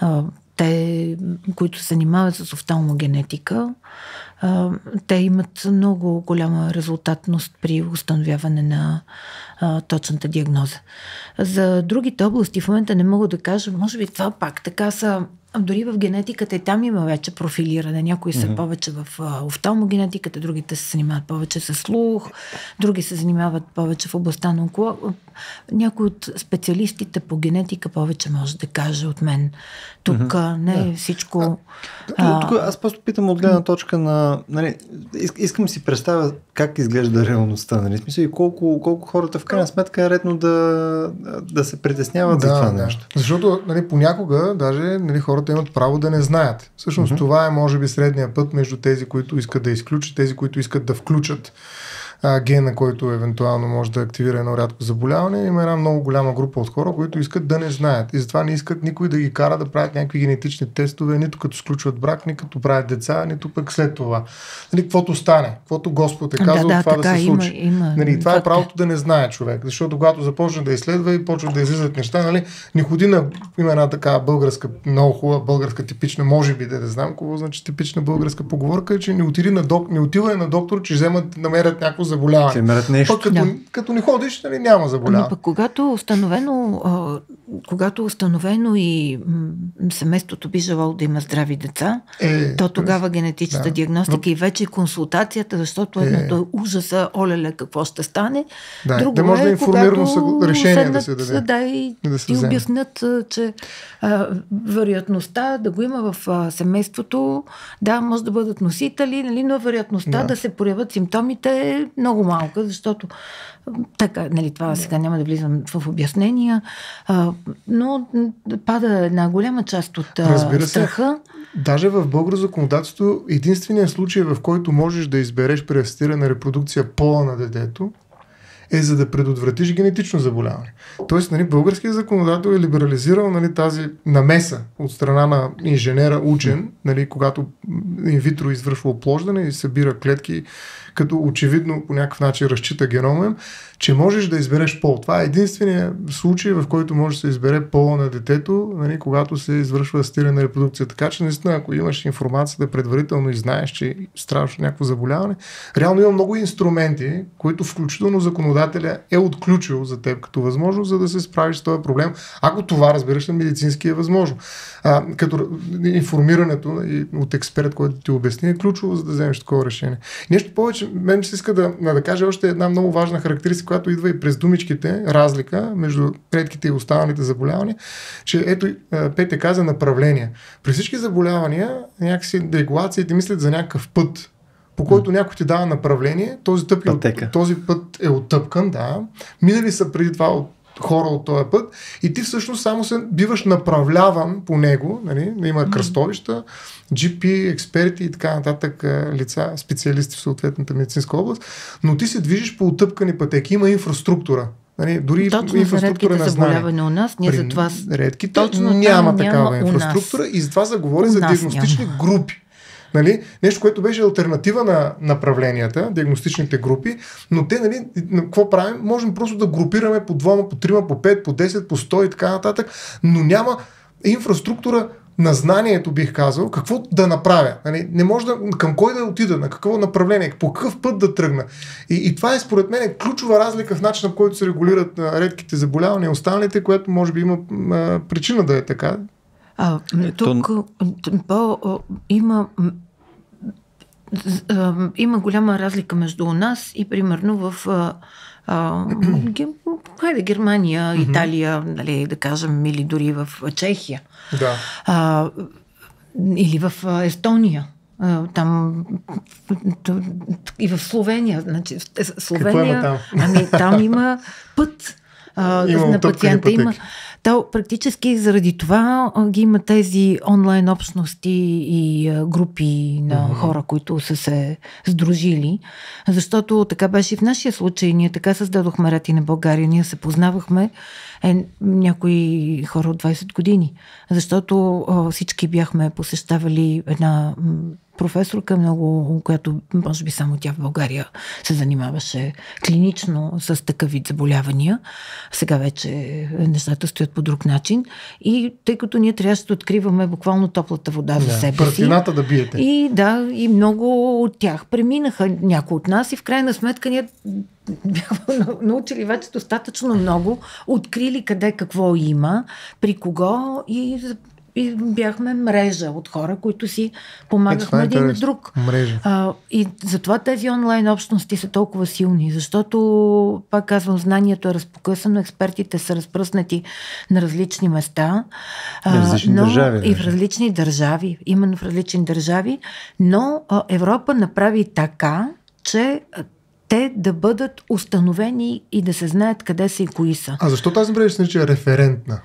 А, те, които се занимават с офталмогенетика, а, те имат много голяма резултатност при установяване на а, точната диагноза. За другите области в момента не мога да кажа, може би това пак така са дори в генетиката и там има вече профилиране. Някои са mm-hmm. повече в офталмогенетиката, другите се занимават повече с слух, други се занимават повече в областта на около. Някой от специалистите по генетика повече може да каже от мен. Тук mm-hmm. не е да. всичко. А, тук аз просто питам от гледна точка на. Нали, искам да си представя как изглежда реалността. Нали? Смисъл и колко, колко хората в крайна сметка е редно да, да се притесняват да, за това да. нещо. Защото нали, понякога даже нали, хората имат право да не знаят. Всъщност mm-hmm. това е може би средния път между тези, които искат да изключат, тези, които искат да включат а, гена, който евентуално може да активира едно рядко заболяване. Има една много голяма група от хора, които искат да не знаят. И затова не искат никой да ги кара да правят някакви генетични тестове, нито като сключват брак, нито като правят деца, нито пък след това. Нали, каквото стане, каквото Господ е казал, да, да, това така, да се случи. Има, има, нали, това е правото да не знае човек. Защото когато започне да изследва и почва да излизат неща, нали, не ходи на. Има една така българска, много хубава българска типична, може би да не знам какво значи типична българска поговорка, че не, отиди на док, не отивай на доктор, че вземат, намерят някакво заболяване. Ще намерят нещо. Пък, като, да. като не ходиш, нали, няма заболяване. Ами пък когато установено, а, когато установено и м- семейството би желало да има здрави деца, е, то тогава генетичната да. диагностика Но... и вече консултацията, защото е. едното е ужаса, олеле, какво ще стане. Да, Друго да може да е, информирано решение седнат, да се даде. Да, и, да се и обяснят, че а, вероятността да го има в а, семейството, да, може да бъдат носители, нали, но вероятността да. да се проявят симптомите е много малка, защото така, нали, това сега няма да влизам в обяснения, а, но пада една голяма част от Разбира се, страха. Даже в българско законодателство единственият случай, в който можеш да избереш при асистирана репродукция пола на детето, е за да предотвратиш генетично заболяване. Тоест, нали, българският законодател е либерализирал нали, тази намеса от страна на инженера, учен, нали, когато инвитро извършва оплождане и събира клетки като очевидно по някакъв начин разчита генома им, че можеш да избереш пол. Това е единствения случай, в който може да се избере пола на детето, нали, когато се извършва асистирана репродукция. Така че, наистина, ако имаш информацията предварително и знаеш, че страдаш някакво заболяване, реално има много инструменти, които включително законодателя е отключил за теб като възможност, за да се справиш с този проблем, ако това, разбираш, на медицински е възможно. А, като информирането от експерт, който ти обясни, е ключово, за да вземеш такова решение. Нещо повече, мен се иска да, да кажа още една много важна характеристика, която идва и през думичките, разлика между редките и останалите заболявания, че ето, Пете каза направление. При всички заболявания, някакси регулациите мислят за някакъв път, по който някой ти дава направление, този, тъп е, този път е оттъпкан, да. Минали са преди това от хора от този път и ти всъщност само се биваш направляван по него, нали, има кръстовища, GP, експерти и така нататък лица, специалисти в съответната медицинска област, но ти се движиш по отъпкани пътеки, има инфраструктура. Нали, дори Точно инфраструктура на знание. у нас, ние за това... Редките точно няма такава няма инфраструктура и затова заговори за диагностични няма. групи. Нали? Нещо, което беше альтернатива на направленията, диагностичните групи, но те, нали, какво правим? Можем просто да групираме по двама, по трима, по пет, по 10, по 100 и така нататък, но няма инфраструктура на знанието, бих казал, какво да направя. Нали, не може да, към кой да отида, на какво направление, по какъв път да тръгна. И, и това е според мен ключова разлика в начина, по който се регулират а, редките заболявания и останалите, което може би има а, причина да е така. А, тук по, има има голяма разлика между нас и примерно в а, хайде, Германия, Италия, нали, да кажем, или дори в Чехия. Да. А, или в Естония. Там и в Словения. Значи, Словения. там? Ами там има [LAUGHS] път а, има на пациента. Има, то практически заради това ги има тези онлайн общности и групи на mm-hmm. хора, които са се сдружили. Защото така беше и в нашия случай. Ние така създадохме Рати на България. Ние се познавахме е, някои хора от 20 години. Защото а, всички бяхме посещавали една професорка, много, която може би само тя в България се занимаваше клинично с такъв вид заболявания. Сега вече нещата стоят по друг начин. И тъй като ние трябваше да откриваме буквално топлата вода за себе си. да биете. И да, и много от тях преминаха някои от нас и в крайна сметка ние бяхме научили вече достатъчно много, открили къде какво има, при кого и и бяхме мрежа от хора, които си помагахме е, един на друг. Мрежа. А, и затова тези онлайн общности са толкова силни, защото, пак казвам, знанието е разпокъсано, експертите са разпръснати на различни места. В различни но, държави. И в различни държави, именно в различни държави, но а, Европа направи така, че те да бъдат установени и да се знаят къде са и кои са. А защо тази мрежа се нарича референтна?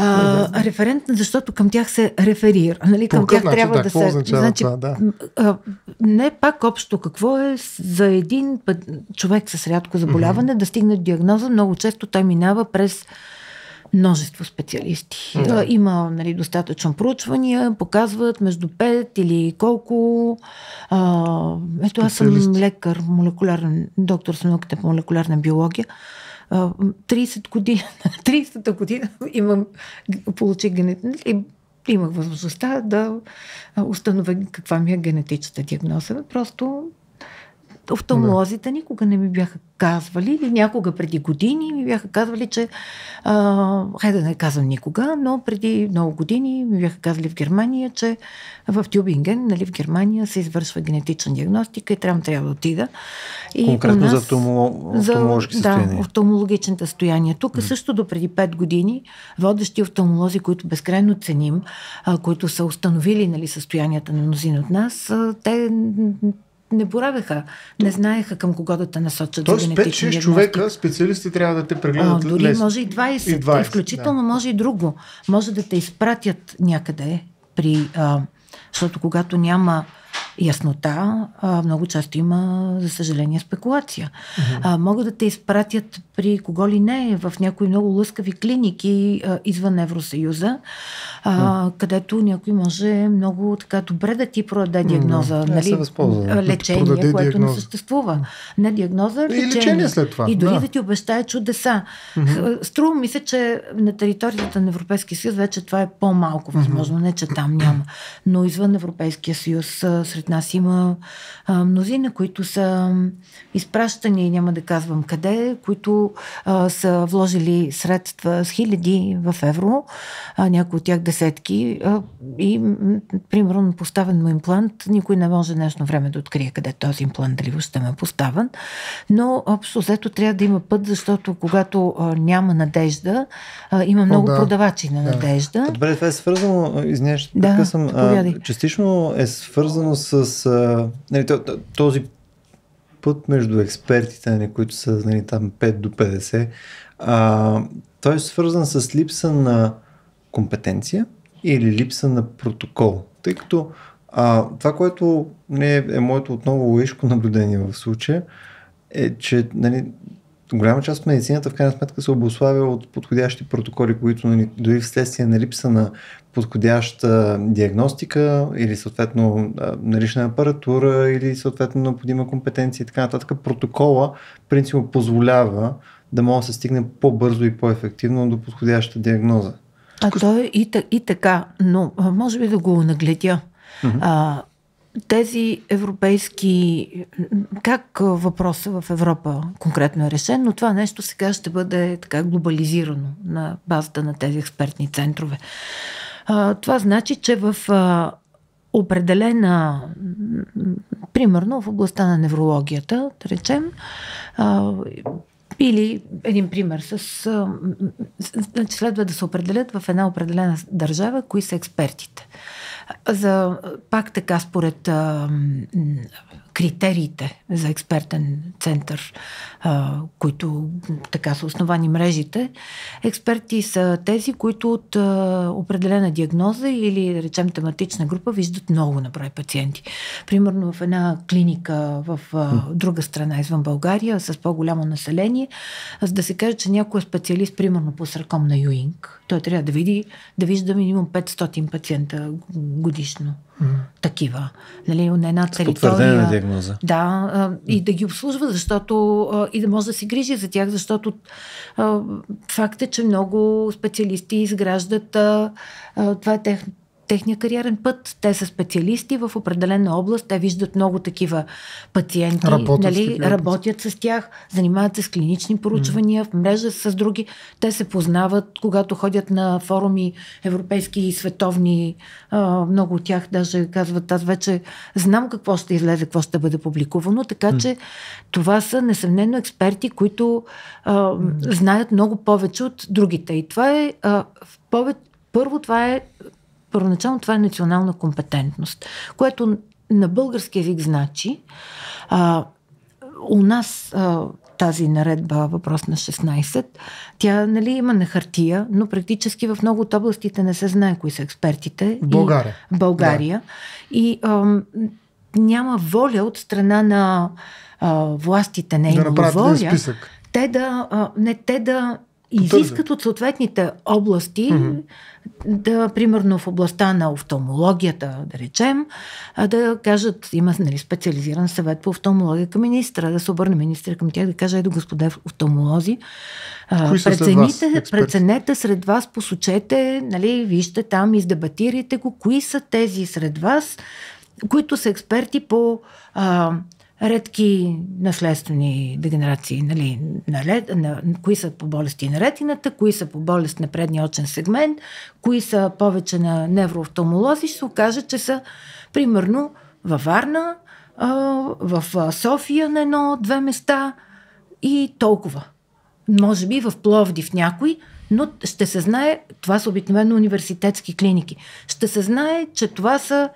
А, референтна, защото към тях се реферира. Нали? Към тях начин, трябва да, да се. означава това, да. а, не пак общо какво е за един път, човек с рядко заболяване да стигне диагноза. Много често той минава през множество специалисти. Да. А, Има нали, достатъчно проучвания, показват между 5 или колко. А, ето аз съм лекар, молекулярен, доктор с науката по молекулярна биология. А, 30 години, [LAUGHS] 30-та година имам, получих генетика. Имах възможността да установя каква ми е генетичната диагноза. Просто офталмолозите никога не ми бяха казвали, или някога преди години ми бяха казвали, че, а, хайде да не казвам никога, но преди много години ми бяха казали в Германия, че в Тюбинген, нали, в Германия се извършва генетична диагностика и трябва, трябва да отида. И Конкретно у за нас- офталмо- офталмоложки да, състояния. офталмологичните състояния. Тук също до преди 5 години водещи офталмолози, които безкрайно ценим, а, които са установили нали, състоянията на мнозин от нас, а, те не боравеха, не знаеха към кого да те насочат Тоест за 5-6 генетична диагностика. човека, специалисти трябва да те прегледат дори лесно. може и 20, И 20, и включително да. може и друго. Може да те изпратят някъде при... А, защото когато няма яснота, а, много често има, за съжаление, спекулация. А, могат да те изпратят при кого ли не, в някои много лъскави клиники а, извън Евросъюза, а, където някой може много така добре да ти продаде диагноза. Да, нали, се възползва. Да лечение, продаде което диагноза. не съществува. Не диагноза, И лечение след това, И дори да. да ти обещае чудеса. Mm-hmm. Струва ми се, че на територията на Европейския съюз вече това е по-малко възможно. Mm-hmm. Не, че там няма. Но извън Европейския съюз сред нас има а, мнозина, които са изпращани, няма да казвам къде, които а, са вложили средства с хиляди в евро, а, някои от тях десетки а, и примерно поставен му имплант, никой не може днешно време да открие къде този имплант, дали въобще му е поставен, но общо взето трябва да има път, защото когато а, няма надежда, а, има много да. продавачи на Да. надежда. Добре, това е свързано, извинявай, ще Да, заповядай. а, частично е свързано с а, нали, то- то- този път между експертите, нали, които са нали, там 5 до 50, а, той е свързан с липса на компетенция или липса на протокол. Тъй като а, това, което не е, е моето отново лоишко наблюдение в случая, е, че нали, голяма част от медицината в крайна сметка се обославя от подходящи протоколи, които нали, дори вследствие на липса на подходяща диагностика или съответно налична апаратура или съответно необходима компетенция и така нататък, протокола принципно позволява да може да се стигне по-бързо и по-ефективно до подходяща диагноза. А то е и, и така, но може би да го нагледя. А, тези европейски... Как а, въпросът в Европа конкретно е решен, но това нещо сега ще бъде така глобализирано на базата на тези експертни центрове. Това значи, че в определена, примерно в областта на неврологията, да речем, или един пример с, а, значи следва да се определят в една определена държава кои са експертите. За, пак така, според а, критериите за експертен център, а, които така са основани мрежите, експерти са тези, които от а, определена диагноза или, да речем, тематична група виждат много на брой пациенти. Примерно в една клиника в а, друга страна извън България с по-голямо население, за да се каже, че някой е специалист, примерно по сарком на Юинг, той трябва да види, да вижда минимум 500 пациента годишно. Такива. Нали, на една С потвърдена територия. диагноза. Да, а, и да ги обслужва, защото а, и да може да се грижи за тях, защото а, факт е, че много специалисти изграждат а, а, това е тех, техния кариерен път. Те са специалисти в определена област, те виждат много такива пациенти, Работят с нали, такива работят с тях, занимават се с клинични поручвания, в мрежа с други. Те се познават, когато ходят на форуми европейски и световни. А, много от тях даже казват, аз вече знам какво ще излезе, какво ще бъде публикувано, така че това са несъмнено експерти, които а, знаят много повече от другите. И това е а, в пове... първо това е първоначално това е национална компетентност, което на български язик значи а, у нас а, тази наредба, въпрос на 16, тя нали, има на хартия, но практически в много от областите не се знае кои са експертите. България. И, България. Да. И ам, няма воля от страна на а, властите, не е да воля. списък. Те да, а, не, те да изискат от съответните области, mm-hmm. да, примерно в областта на офталмологията, да речем, да кажат, има нали, специализиран съвет по офталмология към министра, да се обърне министра към тях, да каже, ето господа офталмолози, прецените, преценете сред вас, посочете, нали, вижте там, издебатирайте го, кои са тези сред вас, които са експерти по а, редки наследствени дегенерации, нали, на, лед, на, кои са по болести на ретината, кои са по болест на предния очен сегмент, кои са повече на невроофталмолози, ще се окаже, че са примерно във Варна, в София на едно-две места и толкова. Може би в Пловдив някой, но ще се знае, това са обикновено университетски клиники, ще се знае, че това са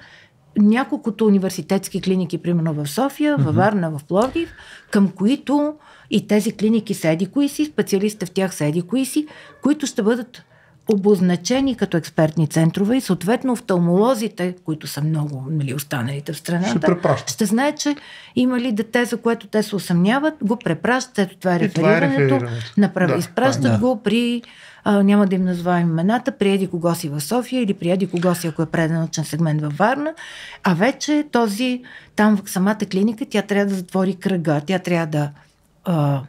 няколкото университетски клиники, примерно в София, във Варна, в Пловдив, към които и тези клиники са еди кои си, специалистите в тях са еди кои си, които ще бъдат обозначени като експертни центрове и съответно офталмолозите, които са много нали, останалите в страната, ще, ще знаят, че има ли дете, за което те се усъмняват, го препращат, ето това е реферирането, това е направ... да, изпращат да. го при а, няма да им назовавам имената, приеди кого си в София или приеди кого си, ако е преднаучен сегмент във Варна, а вече този, там в самата клиника, тя трябва да затвори кръга, тя трябва да а,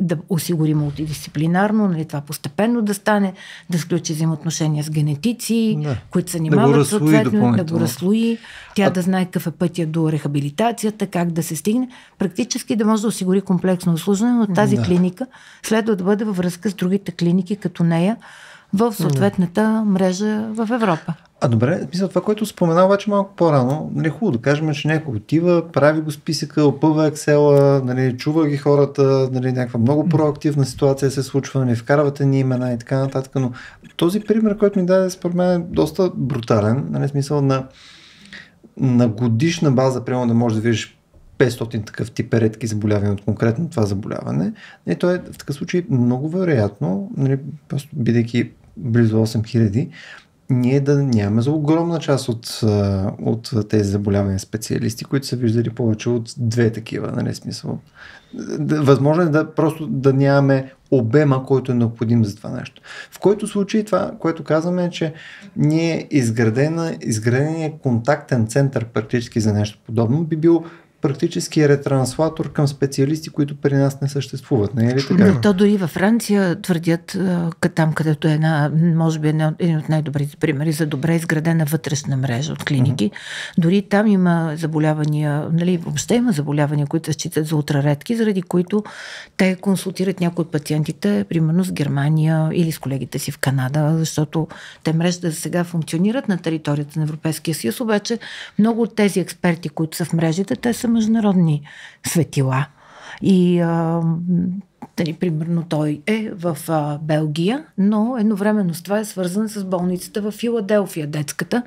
да осигури мултидисциплинарно, нали, това постепенно да стане, да сключи взаимоотношения с генетици, да. които се занимават да съответно, да го разслои, тя а... да знае какъв е пътя до рехабилитацията, как да се стигне, практически да може да осигури комплексно обслужване, но тази да. клиника следва да бъде във връзка с другите клиники като нея в съответната мрежа в Европа. А добре, мисля, това, което спомена обаче малко по-рано, нали, хубаво да кажем, че някой отива, прави го списъка, опъва Excel, нали, чува ги хората, нали, някаква много проактивна ситуация се случва, нали, вкарвате ни имена и така нататък, но този пример, който ми даде, според мен е доста брутален, нали, смисъл на, на годишна база, примерно да можеш да видиш 500 такъв тип редки заболявания от конкретно това заболяване. И то е в такъв случай много вероятно, нали, просто бидейки близо 8000, ние да нямаме за огромна част от, от тези заболявания специалисти, които са виждали повече от две такива, нали смисъл. Възможно е да просто да нямаме обема, който е необходим за това нещо. В който случай това, което казваме е, че ние изградена, изградения контактен център практически за нещо подобно би бил практически е ретранслатор към специалисти, които при нас не съществуват. Не е ли така? То дори във Франция твърдят, там където е една, може би един от най-добрите примери за добре изградена вътрешна мрежа от клиники, mm-hmm. дори там има заболявания, нали, въобще има заболявания, които се считат за ултраредки, заради които те консултират някои от пациентите, примерно с Германия или с колегите си в Канада, защото те мрежата за сега функционират на територията на Европейския съюз, обаче много от тези експерти, които са в мрежите, те са международни светила. И а, Дали, примерно той е в а, Белгия, но едновременно с това е свързан с болницата в Филаделфия, детската.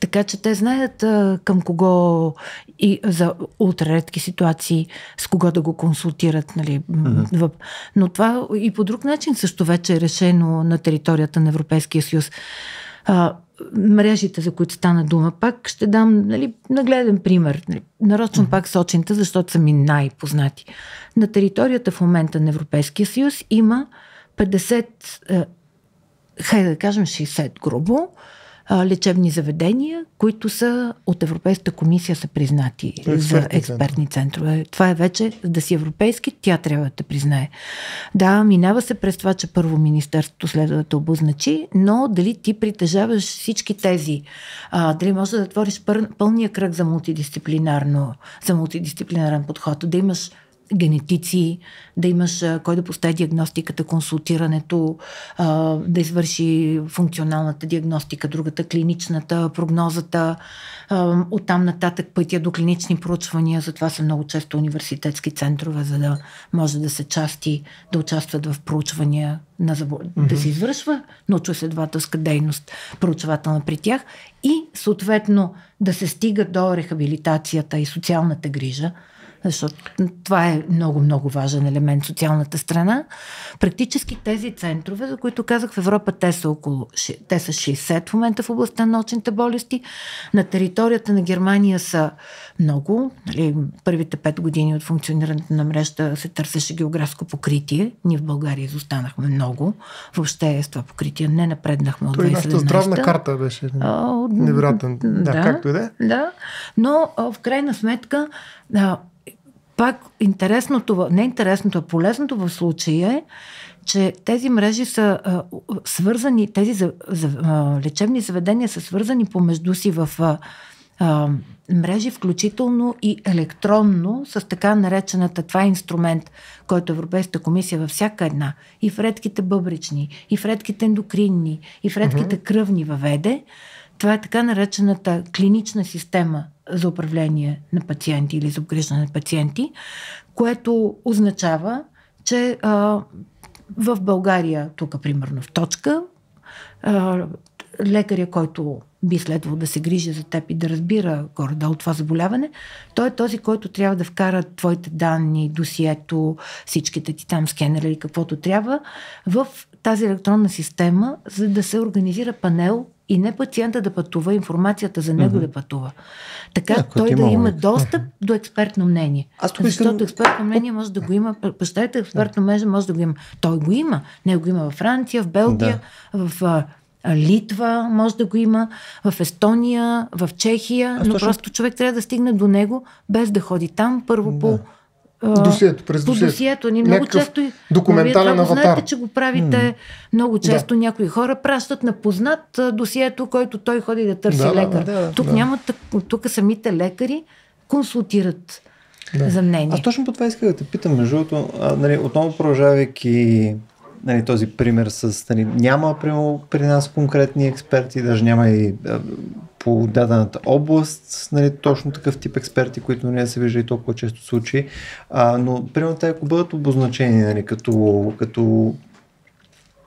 Така че те знаят а, към кого и за ултраредки ситуации, с кого да го консултират. Нали, mm-hmm. в... Но това и по друг начин също вече е решено на територията на Европейския съюз. А, мрежите, за които стана дума, пак ще дам нали, нагледен пример. Нали, нарочвам mm-hmm. пак сочинта, защото са ми най-познати. На територията в момента на Европейския съюз има 50, е, хайде да кажем 60 грубо, а, лечебни заведения, които са от Европейската комисия са признати експертни за експертни центрове. Това е вече, да си европейски, тя трябва да те признае. Да, минава се през това, че първо Министерството следва да те обозначи, но дали ти притежаваш всички тези, а, дали можеш да твориш пър, пълния кръг за мултидисциплинарно, за мултидисциплинарен подход, да имаш генетици, да имаш кой да постави диагностиката, консултирането, да извърши функционалната диагностика, другата клиничната, прогнозата, оттам нататък пътя до клинични проучвания, затова са много често университетски центрове, за да може да се части, да участват в проучвания, на забо... mm-hmm. да се извършва научно-следователска дейност, проучвателна при тях и съответно да се стига до рехабилитацията и социалната грижа, защото това е много-много важен елемент социалната страна. Практически тези центрове, за които казах в Европа, те са около те са 60 в момента в областта на научните болести. На територията на Германия са много. Нали, първите 5 години от функционирането на мрежата се търсеше географско покритие. Ние в България изостанахме много. Въобще с това покритие не напреднахме от 2017. Това здравна карта беше невероятен. Да, да, както и да е. Да, но в крайна сметка пак интересното, не интересното, а полезното в случая е, че тези мрежи са а, свързани, тези за, за, а, лечебни заведения са свързани помежду си в а, а, мрежи, включително и електронно, с така наречената, това е инструмент, който Европейската комисия във всяка една, и в редките бъбрични, и в редките ендокринни, и в редките кръвни въведе. Това е така наречената клинична система за управление на пациенти или за обгриждане на пациенти, което означава, че а, в България, тук примерно в точка, а, лекаря, който би следвало да се грижи за теб и да разбира горе от това заболяване, той е този, който трябва да вкара твоите данни, досието, всичките ти там скенери или каквото трябва в тази електронна система, за да се организира панел и не пациента да пътува, информацията за него mm-hmm. да пътува. Така yeah, той да има достъп до експертно мнение. Аз тук Защото искам... експертно мнение може да го има, представете, експертно мнение може да го има. Той го има. Не го има във Франция, в Белгия, да. в Литва може да го има, в Естония, в Чехия, Аз но точно... просто човек трябва да стигне до него без да ходи там. Първо да. по Досието, през по досието. досието. Ни много често. Документален аватар. Знаете, че го правите mm. много често. Да. Някои хора пращат на познат досието, който той ходи да търси да, лекар. Да, да, тук, да. Няма, тук самите лекари консултират да. за мнение. Аз точно по това исках да те питам, между другото, нали, отново продължавайки нали, този пример с нали, няма прямо при нас конкретни експерти, даже няма и а, по дадената област, нали, точно такъв тип експерти, които не нали, се вижда и толкова често случаи. А, но, примерно, те ако бъдат обозначени нали, като, като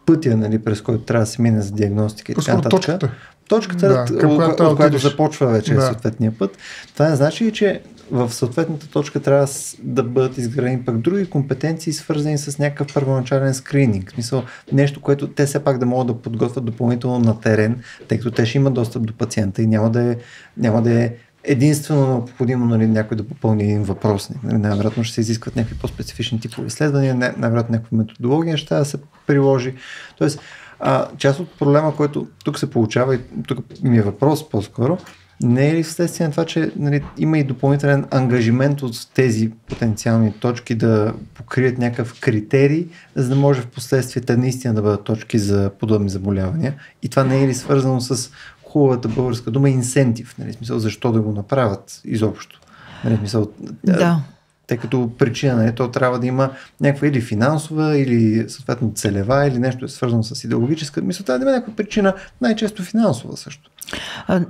пътя, нали, през който трябва да се мине за диагностика и така нататък. Точката, точката да, от, от която започва вече да. съответния път. Това не значи, че в съответната точка трябва да бъдат изградени пък други компетенции, свързани с някакъв първоначален скрининг. В смисъл, нещо, което те все пак да могат да подготвят допълнително на терен, тъй като те ще имат достъп до пациента и няма да е, няма да е единствено необходимо нали, някой да попълни един въпрос. Нали, най-вероятно ще се изискват някакви по-специфични типове изследвания, най-вероятно някаква методология ще да се приложи. Тоест, а, част от проблема, който тук се получава и тук ми е въпрос по-скоро, не е ли вследствие на това, че нали, има и допълнителен ангажимент от тези потенциални точки да покрият някакъв критерий, за да може в последствие те наистина да бъдат точки за подобни заболявания? И това не е ли свързано с хубавата българска дума инсентив? Нали, смисъл, защо да го направят изобщо? Нали, смисъл, да. Тъй като причина, нали, то трябва да има някаква или финансова, или съответно целева, или нещо е свързано с идеологическа. Мисля, трябва да има някаква причина, най-често финансова също.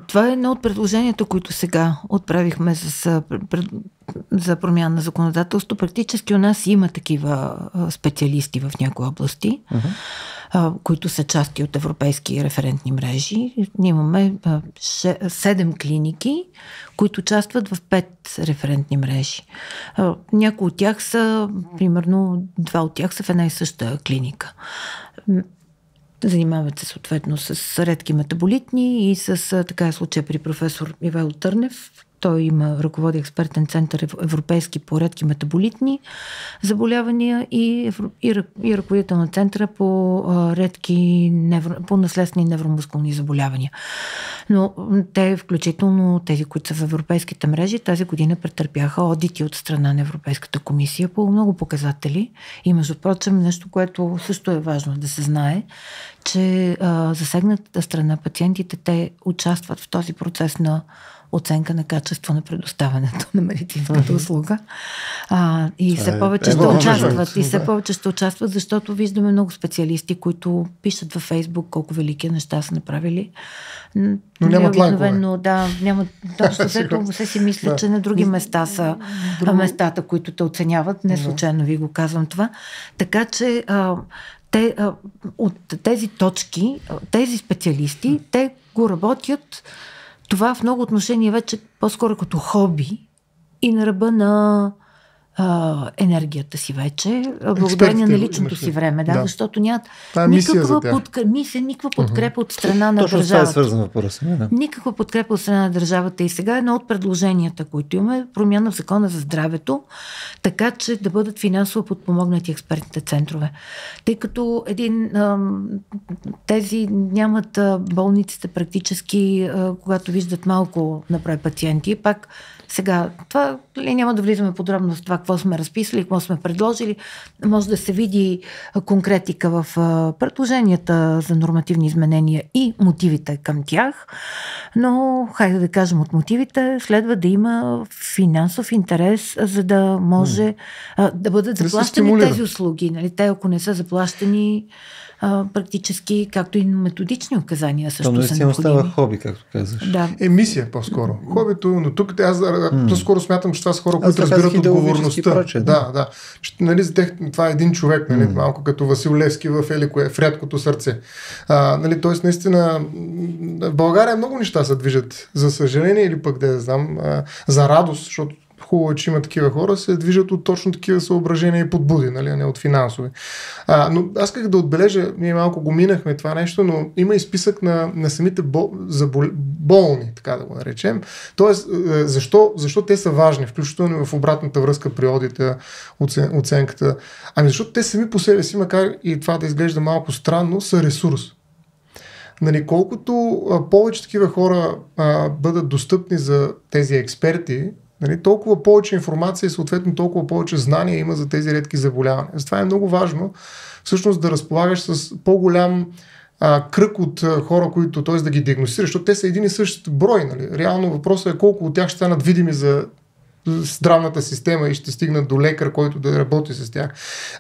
Това е едно от предложенията, които сега отправихме с, за промяна на законодателство. Практически у нас има такива специалисти в някои области, uh-huh. които са части от европейски референтни мрежи. Ние имаме седем клиники, които участват в пет референтни мрежи. Някои от тях са, примерно, два от тях са в една и съща клиника. Занимават се съответно с редки метаболитни и с така е случая при професор Ивайло Търнев. Той има ръководи експертен център европейски по редки метаболитни заболявания и, и, и ръководител на центъра по редки невро, по наследствени невромускулни заболявания. Но те, включително тези, които са в европейските мрежи, тази година претърпяха одити от страна на Европейската комисия по много показатели. И между прочим, нещо, което също е важно да се знае, че а, засегнатата страна, пациентите, те участват в този процес на оценка на качество на предоставянето на медицинската услуга. А, и все е, повече ще участват. И все повече ще участват, защото виждаме много специалисти, които пишат във Фейсбук колко велики неща са направили. Но нямат лайкове. Да, нямат. Точно [LAUGHS] след се си мисля, да. че на други места са Друго... местата, които те оценяват. Не случайно ви го казвам това. Така че а, те, а, от тези точки, тези специалисти, те го работят това в много отношения вече по-скоро като хоби и на ръба на а, енергията си вече, благодарение на личното си време, да, да. защото нямат е никаква, подкрепа, мисля, никаква подкрепа uh-huh. от страна на Точно държавата. Това е свързан въпрос. Да. Никаква подкрепа от страна на държавата и сега едно от предложенията, които имаме, е промяна в закона за здравето, така че да бъдат финансово подпомогнати експертните центрове. Тъй като един, тези нямат болниците практически, когато виждат малко направи пациенти, пак сега, това ли, няма да влизаме подробно в това, какво сме разписали, какво сме предложили. Може да се види конкретика в предложенията за нормативни изменения и мотивите към тях. Но, хайде да кажем от мотивите, следва да има финансов интерес, за да може mm. да бъдат заплащани тези услуги. Нали? Те, ако не са заплащани, а, практически, както и методични указания също То, са необходими. става хоби, както казваш. Да. Емисия по-скоро. Хобито, но тук аз mm. по-скоро смятам, че това са хора, които разбират отговорността. Проче, да. да, да. Че, нали, за тех, това е един човек, нали, mm. малко като Васил Левски в Елико, е в рядкото сърце. А, нали, тоест, наистина, в България много неща се движат, за съжаление или пък да знам, а, за радост, защото хубаво е, че има такива хора, се движат от точно такива съображения и подбуди, нали, а не от финансови. А, но аз как да отбележа, ние малко го минахме това нещо, но има и списък на, на самите бол, за бол, болни, така да го наречем. Тоест, е, защо, защо те са важни, включително в обратната връзка при одита, оценката. Ами защото те сами по себе си, макар и това да изглежда малко странно, са ресурс. Нали, колкото а, повече такива хора а, бъдат достъпни за тези експерти, Нали, толкова повече информация и съответно толкова повече знания има за тези редки заболявания. Затова е много важно всъщност да разполагаш с по-голям а, кръг от а, хора, които, т.е. да ги диагностираш, защото те са един и същ брой. Нали. Реално въпросът е колко от тях ще станат видими за здравната система и ще стигнат до лекар, който да работи с тях.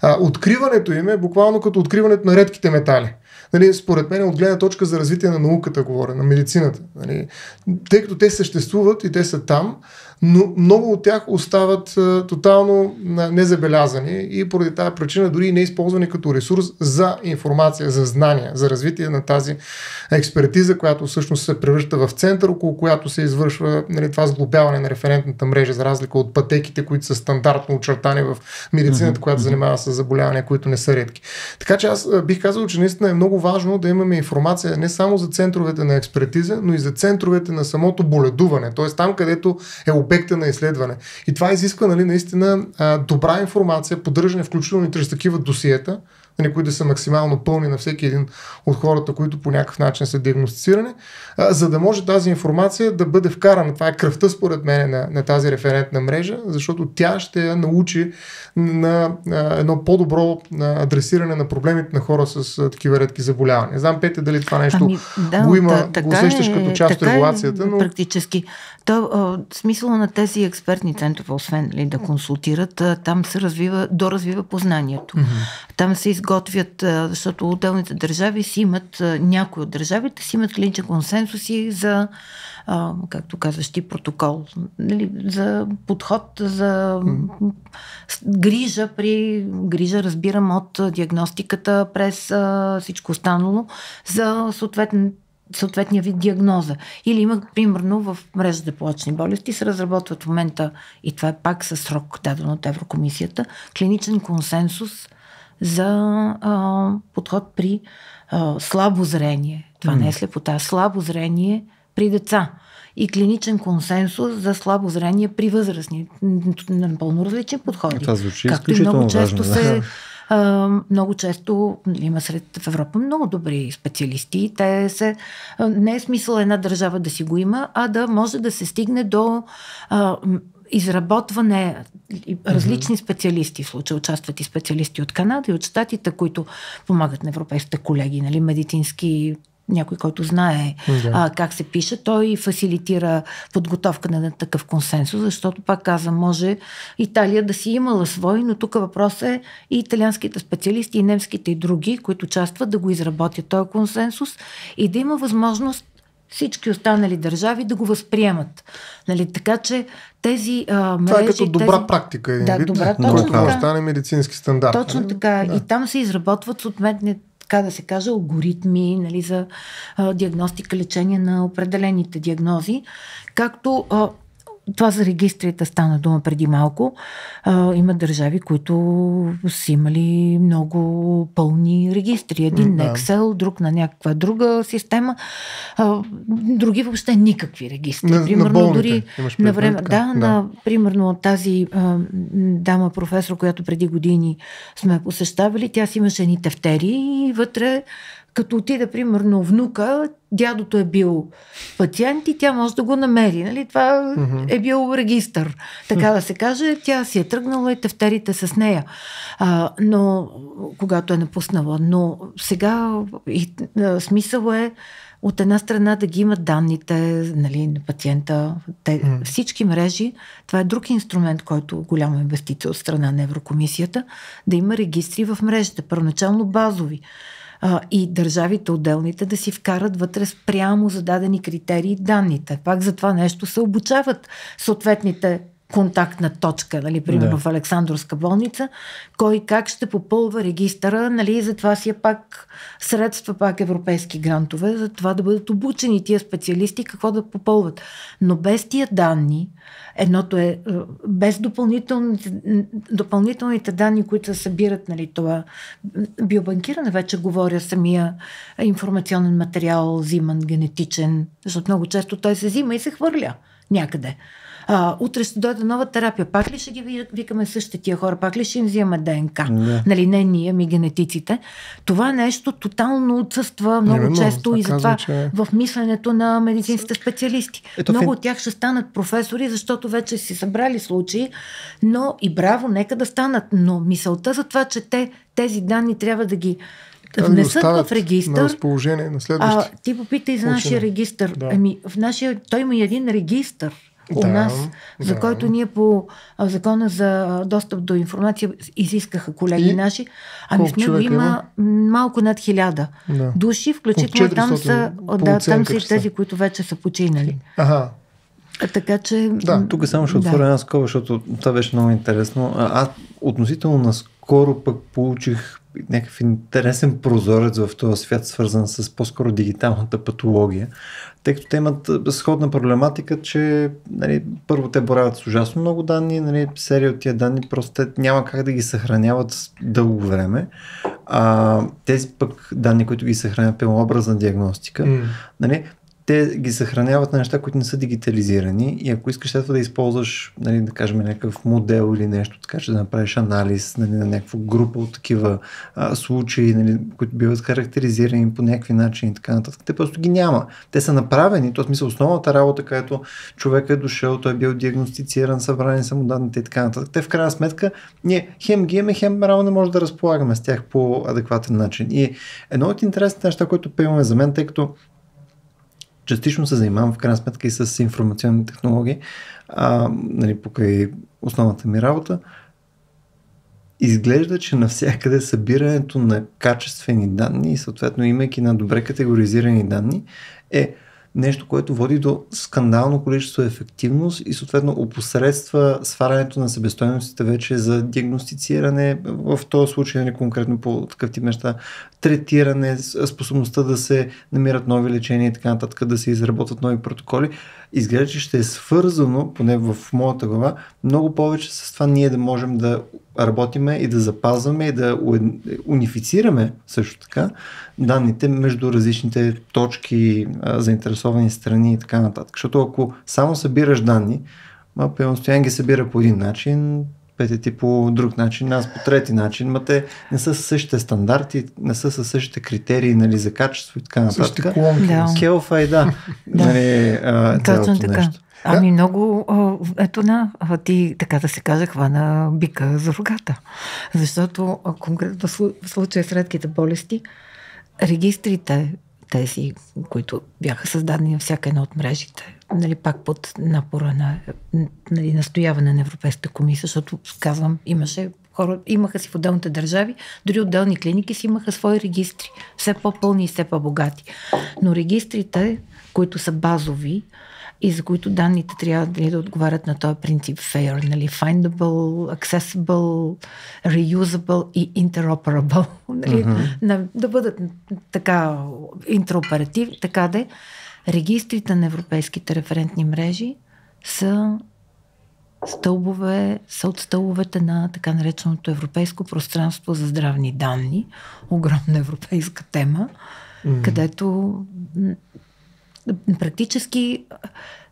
А, откриването им е буквално като откриването на редките метали. Нали, според мен от гледна точка за развитие на науката, говоря, на медицината. Нали, тъй като те съществуват и те са там, но много от тях остават а, тотално незабелязани и поради тази причина дори не използвани като ресурс за информация, за знания, за развитие на тази експертиза, която всъщност се превръща в център, около която се извършва нали, това сглобяване на референтната мрежа, за разлика от пътеките, които са стандартно очертани в медицината, която занимава с заболявания, които не са редки. Така че аз бих казал, че наистина е много важно да имаме информация не само за центровете на експертиза, но и за центровете на самото боледуване, т.е. там, където е обекта на изследване. И това изисква нали, наистина добра информация, поддържане включително и чрез такива досиета, нали, които да са максимално пълни на всеки един от хората, които по някакъв начин са диагностицирани, а, за да може тази информация да бъде вкарана. Това е кръвта, според мен, на, на тази референтна мрежа, защото тя ще я научи на, на едно по-добро адресиране на проблемите на хора с а, такива редки заболявания. Знам, Пете, дали това нещо ами, да, го има, да, го усещаш е, като част от е регулацията. Но... Практически. То, а, смисъла на тези експертни центрове, освен ли, да консултират, а, там се развива, доразвива познанието. Mm-hmm. Там се изготвят, защото отделните държави си имат, някои от държавите си имат клиничен консенсуси за както казваш ти, протокол, нали, за подход, за грижа при грижа, разбирам от диагностиката през всичко останало, за съответно съответния вид диагноза. Или има, примерно, в мрежата по очни болести се разработват в момента, и това е пак със срок даден от Еврокомисията, клиничен консенсус за а, подход при а, слабо зрение. Това mm. не е слепота, слабо зрение при деца и клиничен консенсус за слабо зрение при възрастни. Напълно различни подходи. Това звучи Както и много често важно, се да. много често има сред в Европа много добри специалисти. Те се, не е смисъл една държава да си го има, а да може да се стигне до а, изработване различни специалисти, в случая участват и специалисти от Канада и от Штатите, които помагат на европейските колеги, нали, медицински някой, който знае да. а, как се пише, той фасилитира подготовка на такъв консенсус, защото, пак казвам, може Италия да си имала свой, но тук въпрос е и италианските специалисти, и немските и други, които участват да го изработят този консенсус и да има възможност всички останали държави да го възприемат. Нали, така че тези а, мрежи... Това е като добра тези... практика. да, вид, добра, точно който така. стане медицински стандарт. Точно нали? така. Да. И там се изработват съответните така да се каже, алгоритми нали, за а, диагностика, лечение на определените диагнози, както а, това за регистрите стана дума преди малко. А, има държави, които са имали много пълни регистри. Един да. на Excel, друг на някаква друга система. А, други въобще никакви регистри. На, примерно, на дори на време. Да, да, на, примерно тази а, дама професор, която преди години сме посещавали, тя си имаше едни тефтери и вътре като отиде, примерно, внука, дядото е бил пациент и тя може да го намери. Нали? Това mm-hmm. е бил регистър. Така да се каже, тя си е тръгнала и тефтерите с нея. А, но, когато е напуснала. Но сега и, а, смисъл е от една страна да ги имат данните нали, на пациента, те, mm. всички мрежи, това е друг инструмент, който голяма инвестиция от страна на Еврокомисията, да има регистри в мрежите, първоначално базови а, и държавите отделните да си вкарат вътре спрямо зададени критерии данните. Пак за това нещо се обучават съответните контактна точка, нали, примерно да. в Александровска болница, кой как ще попълва регистъра, нали, за това си е пак средства, пак европейски грантове, за това да бъдат обучени тия специалисти какво да попълват. Но без тия данни, едното е без допълнителните, допълнителните данни, които се събират, нали, това биобанкиране, вече говоря самия информационен материал, взиман, генетичен, защото много често той се взима и се хвърля някъде. А, утре ще дойде нова терапия. Пак ли ще ги викаме същите тия хора? Пак ли ще им взимаме ДНК? Не. Нали, не ние, ми генетиците. Това нещо тотално отсъства много Именно, често и затова че... в мисленето на медицинските специалисти. Ето, много от тях ще станат професори, защото вече си събрали случаи, но и браво, нека да станат. Но мисълта за това, че те тези данни трябва да ги да внесат в регистър. На разположение на следващи. А, ти попитай за нашия регистър. Да. Ами, в нашия, той има и един регистър у да, нас, за да. който ние по закона за достъп до информация изискаха колеги и наши. Ами в него има, малко над хиляда да. души, включително там са, да, там са и тези, които вече са починали. Ага. Така че. Да. Тук само ще отворя да. една скоба, защото това беше много интересно. Аз относително наскоро пък получих някакъв интересен прозорец в този свят, свързан с по-скоро дигиталната патология тъй като те имат сходна проблематика, че нали, първо те боравят с ужасно много данни, нали, серия от тия данни просто те няма как да ги съхраняват дълго време. А, тези пък данни, които ги съхраняват, е образна диагностика, mm. нали, те ги съхраняват на неща, които не са дигитализирани и ако искаш след това да използваш, нали, да кажем, някакъв модел или нещо, така че да направиш анализ нали, на някаква група от такива а, случаи, нали, които биват характеризирани по някакви начини и така нататък, те просто ги няма. Те са направени, то смисъл основната работа, където човек е дошъл, той е бил диагностициран, събрани са му данните и така нататък. Те в крайна сметка, ние хем ги имаме, хем рано не може да разполагаме с тях по адекватен начин. И едно от интересните неща, което имаме за мен, тъй като частично се занимавам в крайна сметка и с информационни технологии, а, нали, покрай основната ми работа. Изглежда, че навсякъде събирането на качествени данни и съответно имайки на добре категоризирани данни е нещо, което води до скандално количество ефективност и съответно опосредства сварянето на себестойностите вече за диагностициране, в този случай нали, конкретно по такъв тип неща, третиране, способността да се намират нови лечения и така нататък, да се изработват нови протоколи. Изглежда, че ще е свързано, поне в моята глава, много повече с това ние да можем да работиме и да запазваме и да унифицираме също така данните между различните точки, заинтересовани страни и така нататък. Защото ако само събираш данни, Пълно ги събира по един начин, пете ти по друг начин, аз по трети начин, ма те не са със същите стандарти, не са със същите критерии нали, за качество и така нататък. Да. Келфа и [LAUGHS] да. нали, а, Точно така. Нещо. Ами много, ето на, ти така да се каже, хвана бика за рогата. Защото конкретно в случая с редките болести, регистрите, тези, които бяха създадени във всяка една от мрежите, нали, пак под напора на нали, настояване на Европейската комисия, защото, казвам, имаше хора, имаха си в отделните държави, дори отделни клиники си имаха свои регистри, все по-пълни и все по-богати. Но регистрите, които са базови, и за които данните трябва да, да отговарят на този принцип FAIR, нали? Findable, Accessible, Reusable и Interoperable. [LAUGHS] Нали? Mm-hmm. да бъдат така интероперативни, така де. Регистрите на европейските референтни мрежи са стълбове са от стълбовете на така нареченото Европейско пространство за здравни данни. Огромна европейска тема, mm-hmm. където практически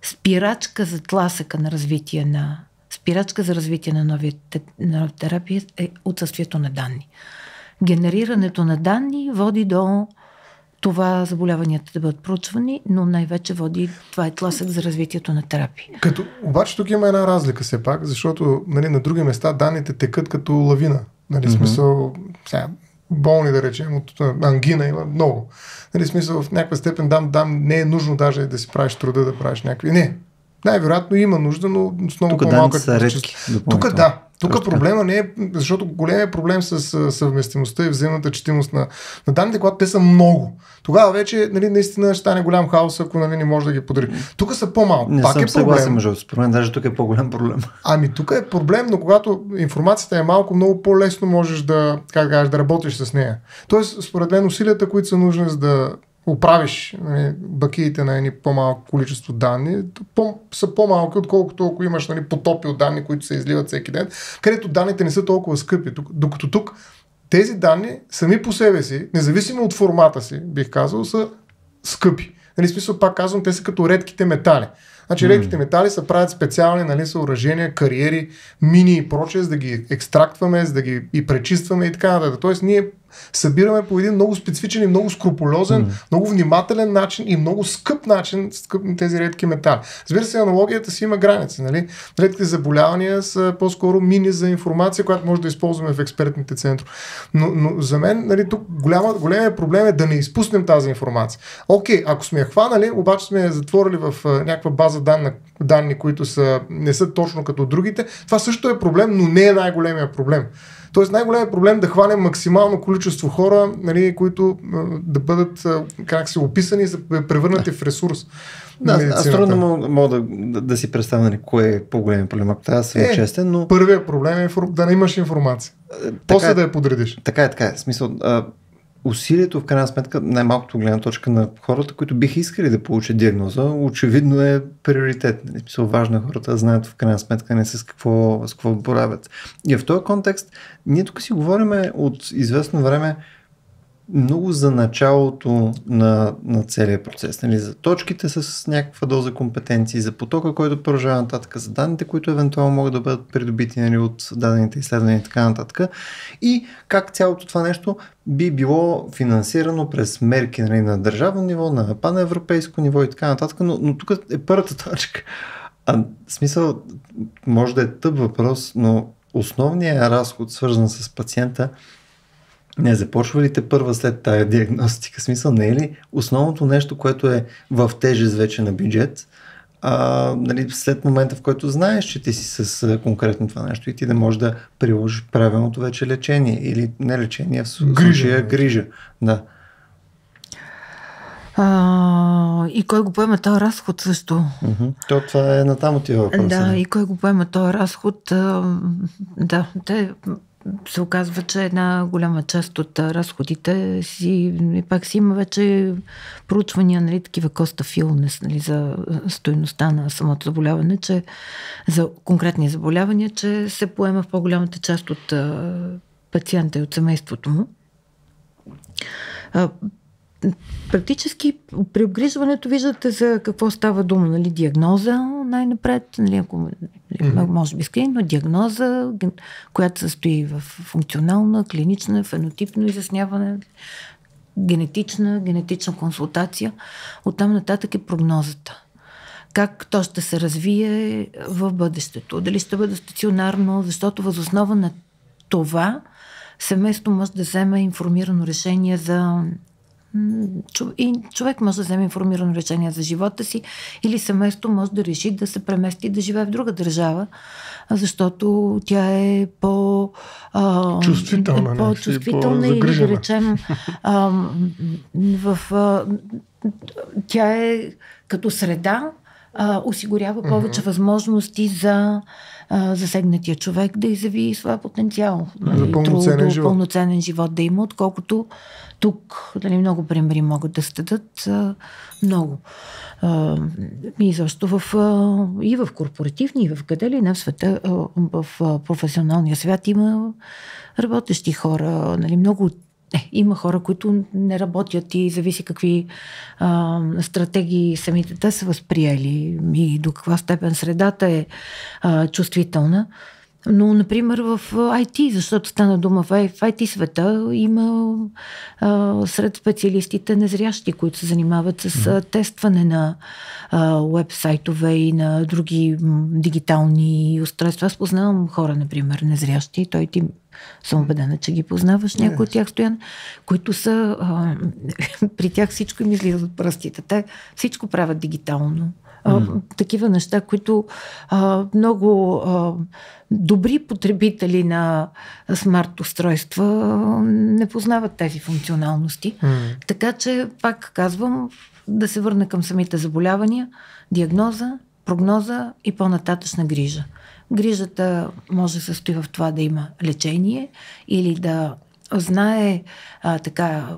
спирачка за тласъка на развитие на спирачка за развитие на нови, на терапия е отсъствието на данни. Генерирането на данни води до това заболяванията да бъдат проучвани, но най-вече води, това е тласък за развитието на терапия. Като, обаче тук има една разлика все пак, защото нали, на други места данните текат като лавина. Нали, mm-hmm. смисъл, сега, болни да речем, от ангина има много. Нали, смисъл, в някаква степен дам, дам, не е нужно даже да си правиш труда да правиш някакви. Не, най-вероятно има нужда, но с много Тук по-малка. Са редки, Тук да, тук проблема не е, защото големият проблем с съвместимостта и взаимната четимост на, на данните, когато те са много. Тогава вече нали, наистина ще стане голям хаос, ако нали, не може да ги подари. Тук са по-малко. Не Пак съм е съгласен, между според мен даже тук е по-голям проблем. Ами тук е проблем, но когато информацията е малко, много по-лесно можеш да, как да, да работиш с нея. Тоест, според мен, усилията, които са нужни за да оправиш нали, бакиите на едни по-малко количество данни, по, са по-малки, отколкото ако имаш нали, потопи от данни, които се изливат всеки ден, където данните не са толкова скъпи. Докато тук тези данни сами по себе си, независимо от формата си, бих казал, са скъпи. Нали, смисъл, пак казвам, те са като редките метали. Значи mm. редките метали се правят специални нали, съоръжения, кариери, мини и прочее, за да ги екстрактваме, за да ги и пречистваме и така нататък. Тоест ние събираме по един много специфичен и много скрупулезен, mm. много внимателен начин и много скъп начин скъп на тези редки метали. Разбира се, аналогията си има граници. Нали? Редките заболявания са по-скоро мини за информация, която може да използваме в експертните центрове. Но, но за мен нали, тук голяма, големия проблем е да не изпуснем тази информация. Окей, ако сме я хванали, обаче сме я затворили в а, някаква база данна, данни, които са, не са точно като другите, това също е проблем, но не е най-големия проблем. Тоест най-големият проблем е да хванем максимално количество хора, нали, които да бъдат как се описани и да превърнати в ресурс. Да, аз трудно мога, мога да, да, да си представя нали, кое е по-големият проблем, ако трябва да съм е, честен, но... Първият проблем е да не имаш информация. Е, После е, да я подредиш. Така е, така е. Смисъл, а, усилието в крайна сметка, най-малкото гледна точка на хората, които биха искали да получат диагноза, очевидно е приоритет. Нали, смисъл, важно е хората да знаят в крайна сметка не с какво, с какво боравят. И в този контекст, ние тук си говорим от известно време много за началото на, на целия процес. Нали? За точките с някаква доза компетенции, за потока, който продължава нататък, за данните, които евентуално могат да бъдат придобити нали, от дадените изследвания и така нататък. И как цялото това нещо би било финансирано през мерки нали, на държавно ниво, на паневропейско ниво и така нататък. Но, но тук е първата точка. А, смисъл, може да е тъп въпрос, но основният разход, свързан с пациента, не, започва ли те първа след тая диагностика? Смисъл, не е ли основното нещо, което е в тежест вече на бюджет, а, нали, след момента, в който знаеш, че ти си с конкретно това нещо и ти да можеш да приложиш правилното вече лечение или не лечение, в случая грижа. Да. А, и кой го поема този разход също? Uh-huh. То, това е натам отива въпроса. Да, и кой го поема този разход? А, да, те се оказва, че една голяма част от разходите си, и пак си има вече проучвания, нали, такива коста филнес, нали, за стоеността на самото заболяване, че за конкретни заболявания, че се поема в по-голямата част от пациента и от семейството му практически при обгрижването виждате за какво става дума. Нали, диагноза най-напред, нали, ако mm-hmm. може би скрин, но диагноза, която състои в функционална, клинична, фенотипно изясняване, генетична, генетична консултация. Оттам нататък е прогнозата. Как то ще се развие в бъдещето. Дали ще бъде стационарно, защото възоснова на това семейство може да вземе информирано решение за и човек може да вземе информирано решение за живота си или семейство може да реши да се премести да живее в друга държава, защото тя е по чувствителна, е по-чувствителна или да речем а, в, а, тя е като среда а, осигурява повече mm-hmm. възможности за а, засегнатия човек да изяви своя потенциал. Нали, за пълноценен трудо, живот. пълноценен живот да има, отколкото тук нали, много примери могат да стъдат. А, много. А, и защо в, а, и в корпоративни, и в къде ли не в света, а, в а, професионалния свят има работещи хора, нали, много не, има хора, които не работят и зависи какви а, стратегии самите те са възприели и до каква степен средата е а, чувствителна. Но, например, в IT, защото стана дума в IT света, има а, сред специалистите незрящи, които се занимават с а, тестване на веб-сайтове и на други дигитални устройства. Аз познавам хора, например, незрящи. Той ти съм убедена, че ги познаваш, някои от тях стоян, които са, а, [LAUGHS] при тях всичко им излиза от пръстите. Те всичко правят дигитално. А, mm. Такива неща, които а, много а, добри потребители на смарт устройства не познават тези функционалности. Mm. Така че, пак казвам, да се върна към самите заболявания, диагноза, прогноза и по-нататъчна грижа. Грижата може да се състои в това да има лечение или да знае а, така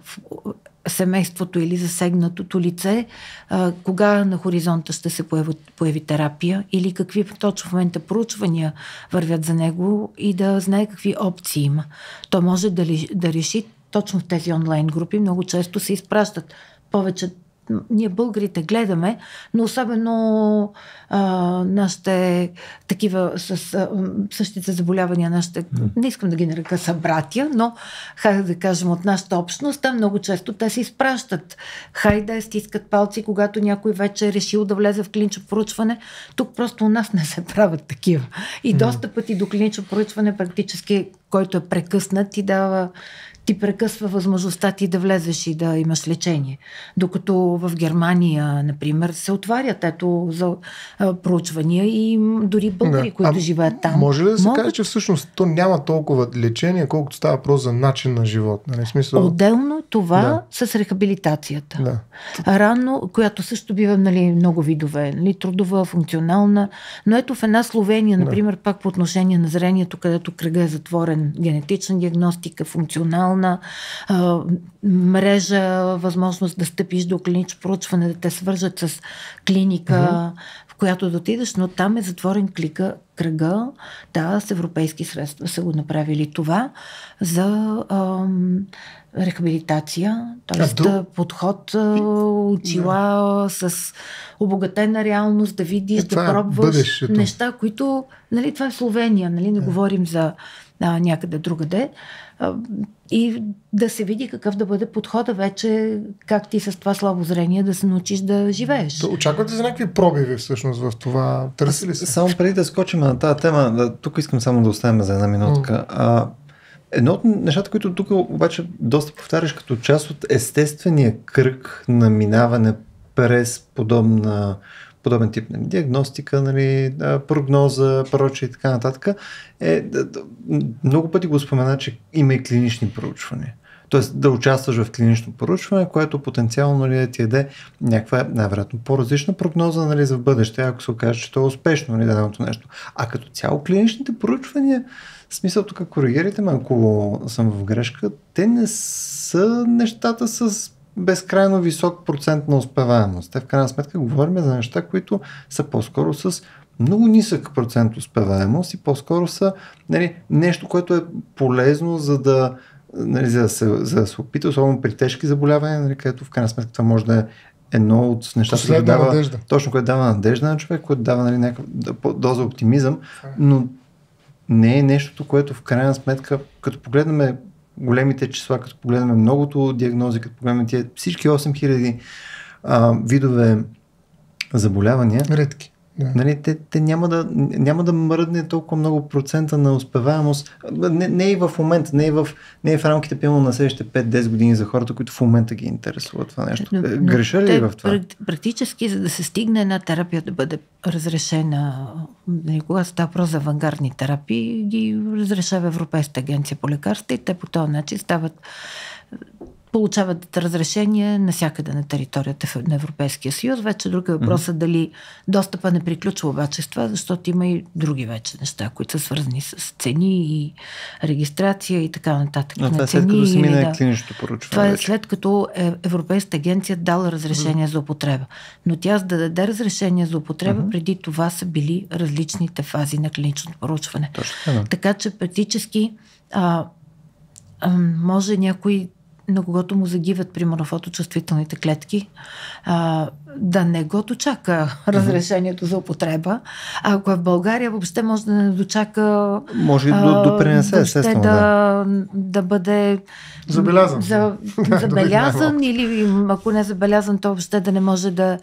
семейството или засегнатото лице, а, кога на хоризонта ще се появи, появи терапия или какви точно в момента проучвания вървят за него и да знае какви опции има. То може да, ли, да реши точно в тези онлайн групи. Много често се изпращат повече ние българите гледаме, но особено а, нашите такива с а, същите заболявания, нашите, не искам да ги нарека събратия, но хайде да кажем от нашата общност, там много често те се изпращат. Хайде стискат палци, когато някой вече е решил да влезе в клиничо проучване. Тук просто у нас не се правят такива. И доста пъти до клиничо проучване практически, който е прекъснат и дава ти прекъсва възможността ти да влезеш и да имаш лечение. Докато в Германия, например, се отварят ето за а, проучвания и дори българи, да. които а, живеят там. Може ли да се могат... каже, че всъщност то няма толкова лечение, колкото става просто за начин на живот? Нали? Смисъл... Отделно това да. с рехабилитацията. Да. Рано, която също бива нали, много видове. Нали, трудова, функционална. Но ето в една Словения, например, да. пак по отношение на зрението, където кръга е затворен, генетична диагностика, функционална, социална а, мрежа, възможност да стъпиш до клинично проучване, да те свържат с клиника, mm-hmm. в която да отидеш, но там е затворен клика, кръга. Да, с европейски средства са го направили това за а, рехабилитация, т.е. подход, очила да. с обогатена реалност, да видиш, е, да е пробваш бъдещето. неща, които, нали, това е Словения, нали, не да. говорим за а, някъде другаде и да се види какъв да бъде подхода вече, как ти с това слабо зрение да се научиш да живееш. Да, очаквате за някакви пробиви всъщност в това? Търси ли се? Само преди да скочим на тази тема, да, тук искам само да оставим за една минутка. Mm. А, едно от нещата, които тук обаче доста повтаряш като част от естествения кръг на минаване през подобна подобен тип нали, диагностика, нали, прогноза, прочее и така нататък, е, много пъти го спомена, че има и клинични проучвания. Тоест да участваш в клинично проучване, което потенциално нали, да ти яде някаква, най-вероятно, по-различна прогноза нали, за в бъдеще, ако се окаже, че то е успешно нали, даденото нещо. А като цяло клиничните проучвания, в смисъл тук коригирайте ме, ако съм в грешка, те не са нещата с безкрайно висок процент на успеваемост. Те в крайна сметка говорим за неща, които са по-скоро с много нисък процент успеваемост и по-скоро са нали, нещо, което е полезно за да, нали, за, да се, за да се опита, особено при тежки заболявания, нали, където в крайна сметка това може да е едно от нещата, които дава, надежда. точно което дава надежда на човек, което дава нали, някаква доза оптимизъм, но не е нещото, което в крайна сметка, като погледнем големите числа, като погледнем многото диагнози, като погледнем тия всички 8000 а, видове заболявания. Редки. Да. Нали, те, те няма, да, няма да мръдне толкова много процента на успеваемост. Не, не и в момента, не и в, не и в рамките пилно на следващите 5-10 години за хората, които в момента ги интересуват това нещо. Но, Греша ли в това? Практически, за да се стигне една терапия да бъде разрешена, нали, когато става про за авангардни терапии, ги разрешава Европейската агенция по лекарства и те по този начин стават получават разрешение навсякъде на територията на Европейския съюз. Вече друг е въпросът mm-hmm. дали достъпа не приключва обаче с това, защото има и други вече неща, които са свързани с цени и регистрация и така нататък. Но това е след като се мине да. клиничното поручване. Това е след като е Европейската агенция дала разрешение mm-hmm. за употреба. Но тя за да даде разрешение за употреба, mm-hmm. преди това са били различните фази на клиничното поручване. Точно, да. Така че практически а, а, може някой на когото му загиват, примерно, фоточувствителните клетки, а, да не го дочака разрешението за употреба. А ако е в България, въобще може да не дочака. Може и да допринесе, естествено. Да, да. да бъде. Забелязан. За, [LAUGHS] забелязан или ако не е забелязан, то въобще да не може да,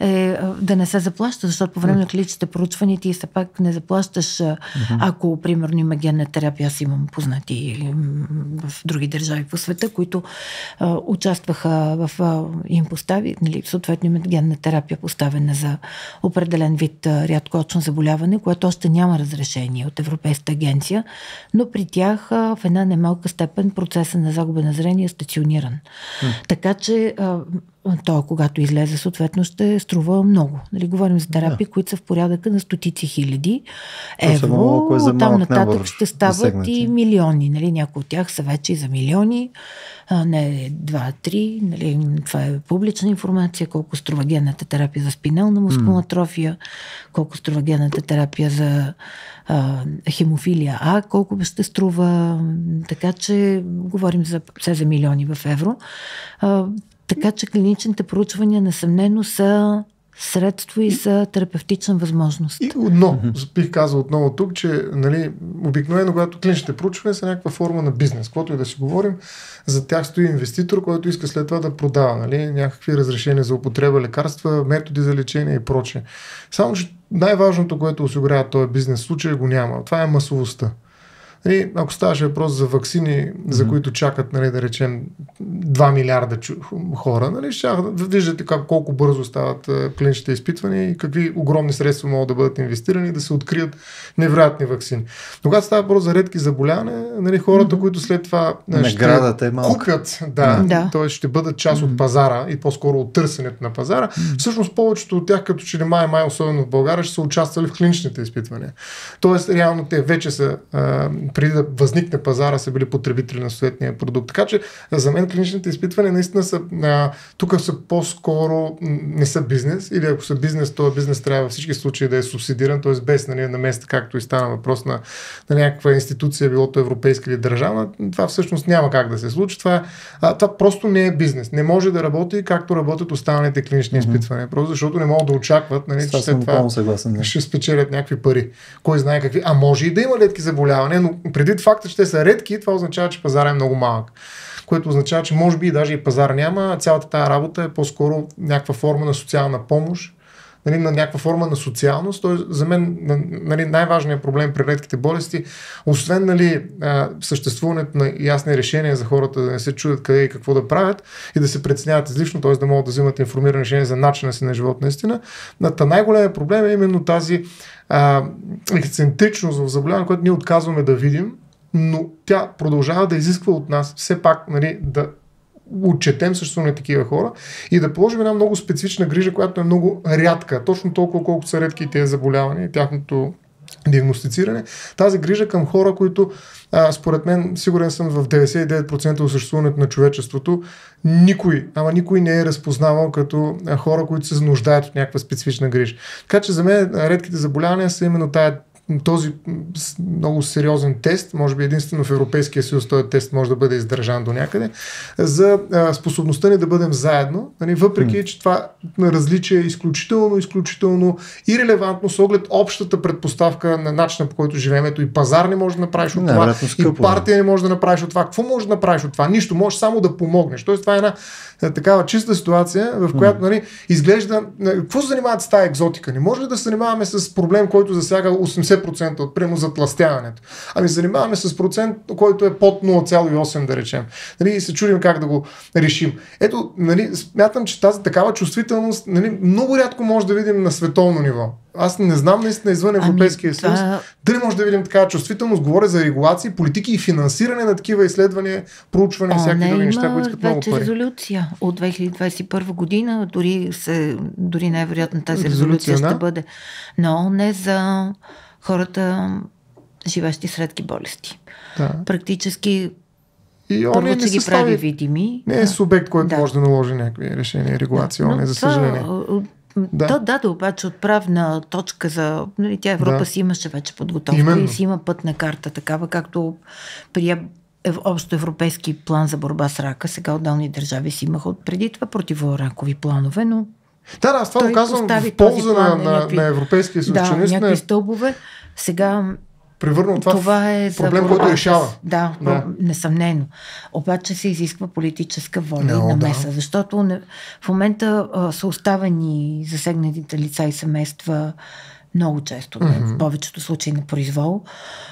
е, да не се заплаща, защото по време на клиничните проучвания ти все пак не заплащаш, ако примерно има генна терапия. Аз имам познати в други държави по света, които а, участваха в а, им постави, нали, съответно имат генна терапия поставена за определен вид рядкоочно заболяване, което още няма разрешение от Европейската агенция, но при тях в една немалка степен процеса на загуба на зрение е стациониран. Mm. Така че то, когато излезе, съответно ще струва много. Нали, говорим за терапии, yeah. които са в порядъка на стотици хиляди евро. Е там нататък ще стават засегнати. и милиони. Нали, някои от тях са вече и за милиони, а не два-три. Нали, това е публична информация, колко струва генната терапия за спинална мускулатрофия, mm. колко струва генната терапия за а, хемофилия А, колко ще струва. Така че говорим за, за милиони в евро. А, така че клиничните проучвания несъмнено са средство и са терапевтична възможност. И, но, бих казал отново тук, че нали, обикновено, когато клиничните проучвания са някаква форма на бизнес, което и да си говорим, за тях стои инвеститор, който иска след това да продава нали, някакви разрешения за употреба, лекарства, методи за лечение и прочее. Само, че най-важното, което осигурява този бизнес случай, го няма. Това е масовостта. Нали, ако ставаше въпрос за вакцини, mm-hmm. за които чакат, нали, да речем, 2 милиарда хора, нали, ще виждате как, колко бързо стават клиничните изпитвания и какви огромни средства могат да бъдат инвестирани да се открият невероятни вакцини. Но когато става въпрос за редки заболявания, нали, хората, mm-hmm. които след това нали, ще е купят, да, да. т.е. ще бъдат част mm-hmm. от пазара и по-скоро от търсенето на пазара, mm-hmm. всъщност повечето от тях, като че ли май-май, особено в България, ще са участвали в клиничните изпитвания. Тоест, реално те вече са а, преди да възникне пазара, са били потребители на съответния продукт. Така че за мен клиничните изпитвания наистина са, а, тук са по-скоро не са бизнес, или ако са бизнес, то бизнес трябва във всички случаи да е субсидиран, т.е. без нали, на места, както и стана въпрос на, на някаква институция, било то европейска или държавна, това всъщност няма как да се случи. Това, а, това просто не е бизнес. Не може да работи както работят останалите клинични mm-hmm. изпитвания, просто защото не могат да очакват, нали, че след това съгласен, ще спечелят някакви пари. Кой знае какви. А може и да има редки заболявания, но предвид факта, че те са редки, това означава, че пазара е много малък. Което означава, че може би даже и пазар няма, цялата тази работа е по-скоро някаква форма на социална помощ, нали, на някаква форма на социалност. Той, за мен нали, най-важният проблем при редките болести, освен нали, съществуването на ясни решения за хората да не се чудят къде и какво да правят и да се преценяват излишно, т.е. да могат да взимат информирани решения за начина си на живот наистина, най-големият проблем е именно тази а, ексцентричност в заболяване, което ние отказваме да видим, но тя продължава да изисква от нас все пак нали, да отчетем също на такива хора и да положим една много специфична грижа, която е много рядка, точно толкова колкото са редки тези заболявания тяхното диагностициране. Тази грижа към хора, които а, според мен, сигурен съм в 99% от съществуването на човечеството, никой, ама никой не е разпознавал като хора, които се нуждаят от някаква специфична грижа. Така че за мен редките заболявания са именно тая този много сериозен тест, може би единствено в Европейския съюз този тест може да бъде издържан до някъде, за способността ни да бъдем заедно, нали, въпреки, че това различие е изключително, изключително и релевантно с оглед общата предпоставка на начина по който живеем. Ето и пазар не може да направиш от не, това, скъпо, и партия не може да направиш от това. Какво може да направиш от това? Нищо, можеш само да помогнеш. Тоест това е една е, такава чиста ситуация, в която нали, изглежда... Какво се занимават с тази екзотика? Не може ли да се занимаваме с проблем, който засяга 80 80% от прямо затластяването. Ами занимаваме с процент, който е под 0,8 да речем. Нали, и се чудим как да го решим. Ето, нали, смятам, че тази такава чувствителност нали, много рядко може да видим на световно ниво. Аз не знам наистина извън ами, Европейския ами, съюз. Това... Дали може да видим такава чувствителност? Говоря за регулации, политики и финансиране на такива изследвания, проучвания, всякакви други неща, които искат много пари. резолюция от 2021 година, дори, се, дори най-вероятно тази резолюция, резолюция да? ще бъде, но не за хората, живещи с редки болести. Да. Практически и Първо, че ги прави видими. Не е субект, който да. може да наложи някакви решения, регулации, да. не, за съжаление. Да. То, да, да, обаче отправна точка за... Нали, тя Европа да. си имаше вече подготовка Именно. и си има пътна карта, такава както прия общо европейски план за борба с рака. Сега отдални държави си имаха от преди това противоракови планове, но да, да, аз това го казвам в полза на, на, на, на Европейския съюз. Да, някакви е... стълбове. Сега превърна това, това е проблем, който решава. Да, да, несъмнено. Обаче се изисква политическа воля no, и намеса, да. защото не, в момента а, са оставени засегнатите лица и семейства много често, mm-hmm. в повечето случаи на произвол.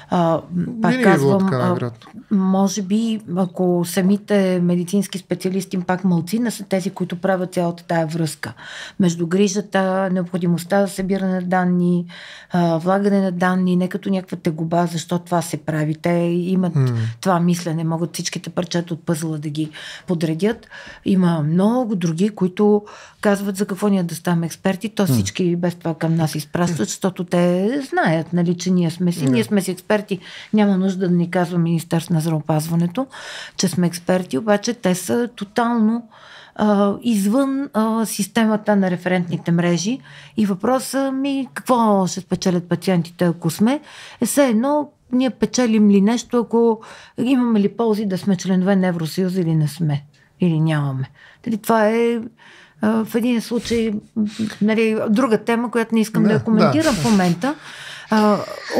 А, пак Винаги е казвам, а, може би, ако самите медицински специалисти, пак малцина са тези, които правят цялата тая връзка между грижата, необходимостта за събиране на данни, а, влагане на данни, не като някаква тегоба, защо това се прави. Те имат mm. това мислене, могат всичките парчета от пъзла да ги подредят. Има много други, които казват за какво ние да ставаме експерти, то всички без това към нас изпращат, защото те знаят, нали, че ние сме си, ние сме си експерти. Няма нужда да ни казва Министерство на здравеопазването, че сме експерти, обаче те са тотално а, извън а, системата на референтните мрежи. И въпросът ми, какво ще спечелят пациентите, ако сме, е все едно ние печелим ли нещо, ако имаме ли ползи да сме членове на Евросъюза или не сме, или нямаме. Дали това е в един случай, нали, друга тема, която не искам не, да я коментирам да. в момента. А,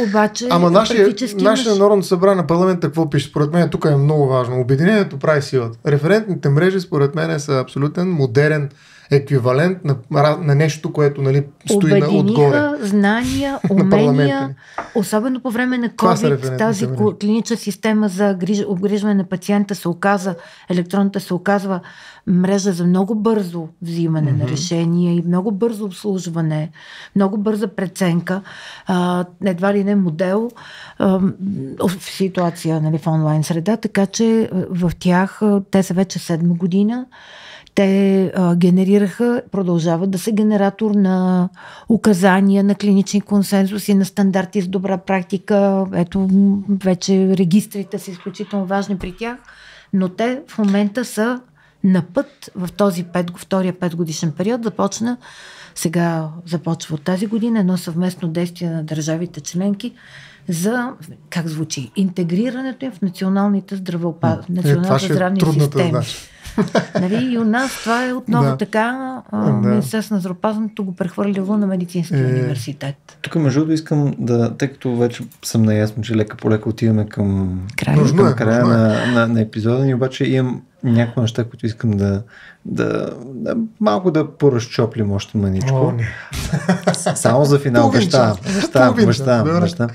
обаче, Ама нашия, нашия имаш... Народно събрание парламента какво пише? Според мен тук е много важно. Обединението прави силата. Референтните мрежи, според мен, са абсолютен модерен еквивалент на, на нещо, което нали, стои на, отгоре. знания, [LAUGHS] умения, особено по време на COVID, тази клинична система за обгрижване на пациента се оказа, електронната се оказва мрежа за много бързо взимане mm-hmm. на решения и много бързо обслужване, много бърза преценка, а, едва ли не модел а, в ситуация нали, в онлайн среда, така че в тях те са вече седма година. Те а, генерираха, продължават да са генератор на указания, на клинични консенсуси, на стандарти с добра практика. Ето, вече регистрите са изключително важни при тях, но те в момента са на път в този пет, втория петгодишен период започна, сега започва от тази година едно съвместно действие на държавите членки за, как звучи, интегрирането им в националните здравеопаз... е, националните здравни системи. Задача. [LAUGHS] нали, и у нас това е отново да. така. А, да. Министерство на здравеопазването го прехвърлило на медицинския е... университет. Тук между другото искам да, тъй като вече съм наясно, че лека по лека отиваме към, края, към е, края на, на, на, епизода ни, обаче имам някои неща, които искам да, да, да малко да поразчоплим още маничко. О, Само за финал. Обещавам. Обещавам. Обещавам.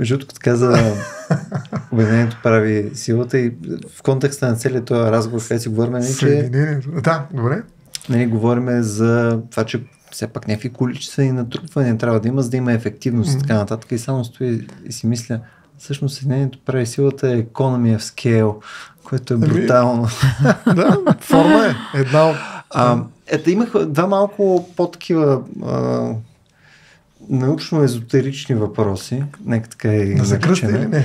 Между другото, каза, [LAUGHS] обединението прави силата и в контекста на целият този разговор, където си говорим, нали, че... Да, добре. Нали, говорим за това, че все пак някакви количествени натрупвания трябва да има, за да има ефективност mm-hmm. и така нататък. И само стои и си мисля, всъщност Съединението прави силата е economy of scale, което е ами, брутално. [LAUGHS] да, форма е. Една от... А, ето имах два малко по-такива научно-езотерични въпроси. Нека така и да закръсти или не?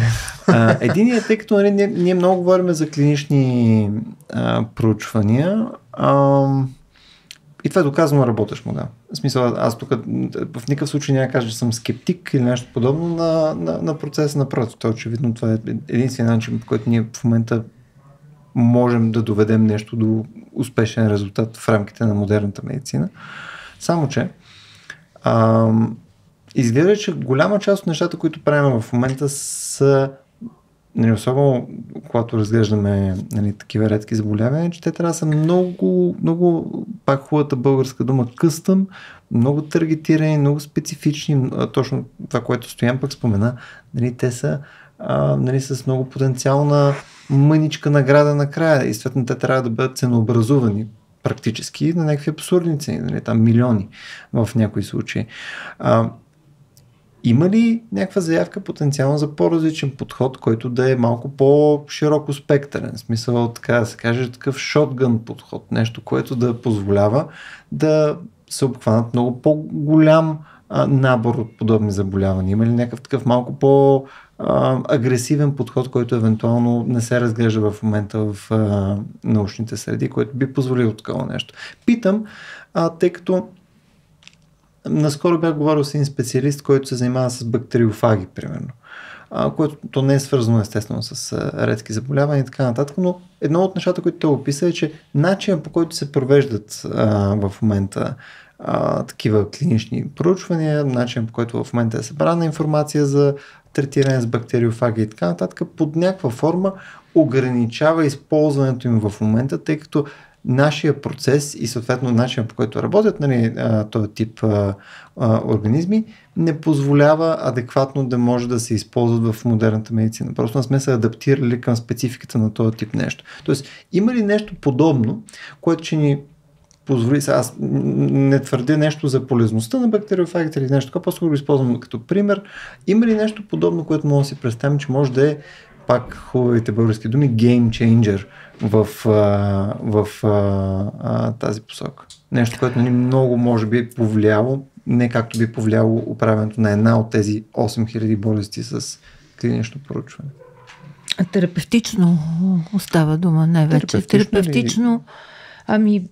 Единият е, тъй като нали, ние, ние много говорим за клинични а, проучвания. А, и това е доказано работещ модел. В смисъл, аз тук в никакъв случай няма кажа, че съм скептик или нещо подобно на, на, на процеса на То очевидно това е единствения начин, по който ние в момента можем да доведем нещо до успешен резултат в рамките на модерната медицина. Само, че ам, изглежда, че голяма част от нещата, които правим в момента са нали, особено когато разглеждаме нали, такива редки заболявания, че те трябва да са много, много, пак хубавата българска дума, къстъм, много таргетирани, много специфични, точно това, което Стоян пък спомена, нали, те са а, нали, с много потенциална мъничка награда накрая и съответно те трябва да бъдат ценообразувани практически на някакви абсурдни цени, нали, там милиони в някои случаи. А, има ли някаква заявка потенциално за по-различен подход, който да е малко по-широко спектърен? В смисъл, така да се каже, такъв шотгън подход, нещо, което да позволява да се обхванат много по-голям а, набор от подобни заболявания? Има ли някакъв такъв малко по- агресивен подход, който евентуално не се разглежда в момента в а, научните среди, който би позволил такова нещо. Питам, а, тъй като наскоро бях говорил с един специалист, който се занимава с бактериофаги, примерно. А, което то не е свързано естествено с а, редки заболявания и така нататък, но едно от нещата, които той описа е, че начинът по който се провеждат а, в момента а, такива клинични проучвания, начин по който в момента е събрана информация за третиране с бактериофаги и така нататък, под някаква форма ограничава използването им в момента, тъй като нашия процес и съответно начинът по който работят нали, този тип а, а, организми не позволява адекватно да може да се използват в модерната медицина. Просто не сме се адаптирали към спецификата на този тип нещо. Тоест, има ли нещо подобно, което ще ни позволи, аз не твърдя нещо за полезността на бактериофагите или нещо такова, просто го използвам като пример. Има ли нещо подобно, което може да си представим, че може да е пак хубавите български думи, game changer в, в, в а, тази посока. Нещо, което ни много може би повлияло, не както би повлияло управенето на една от тези 8000 болести с клинично поручване. Терапевтично остава дума най-вече. Терапевтично, терапевтично ли? ами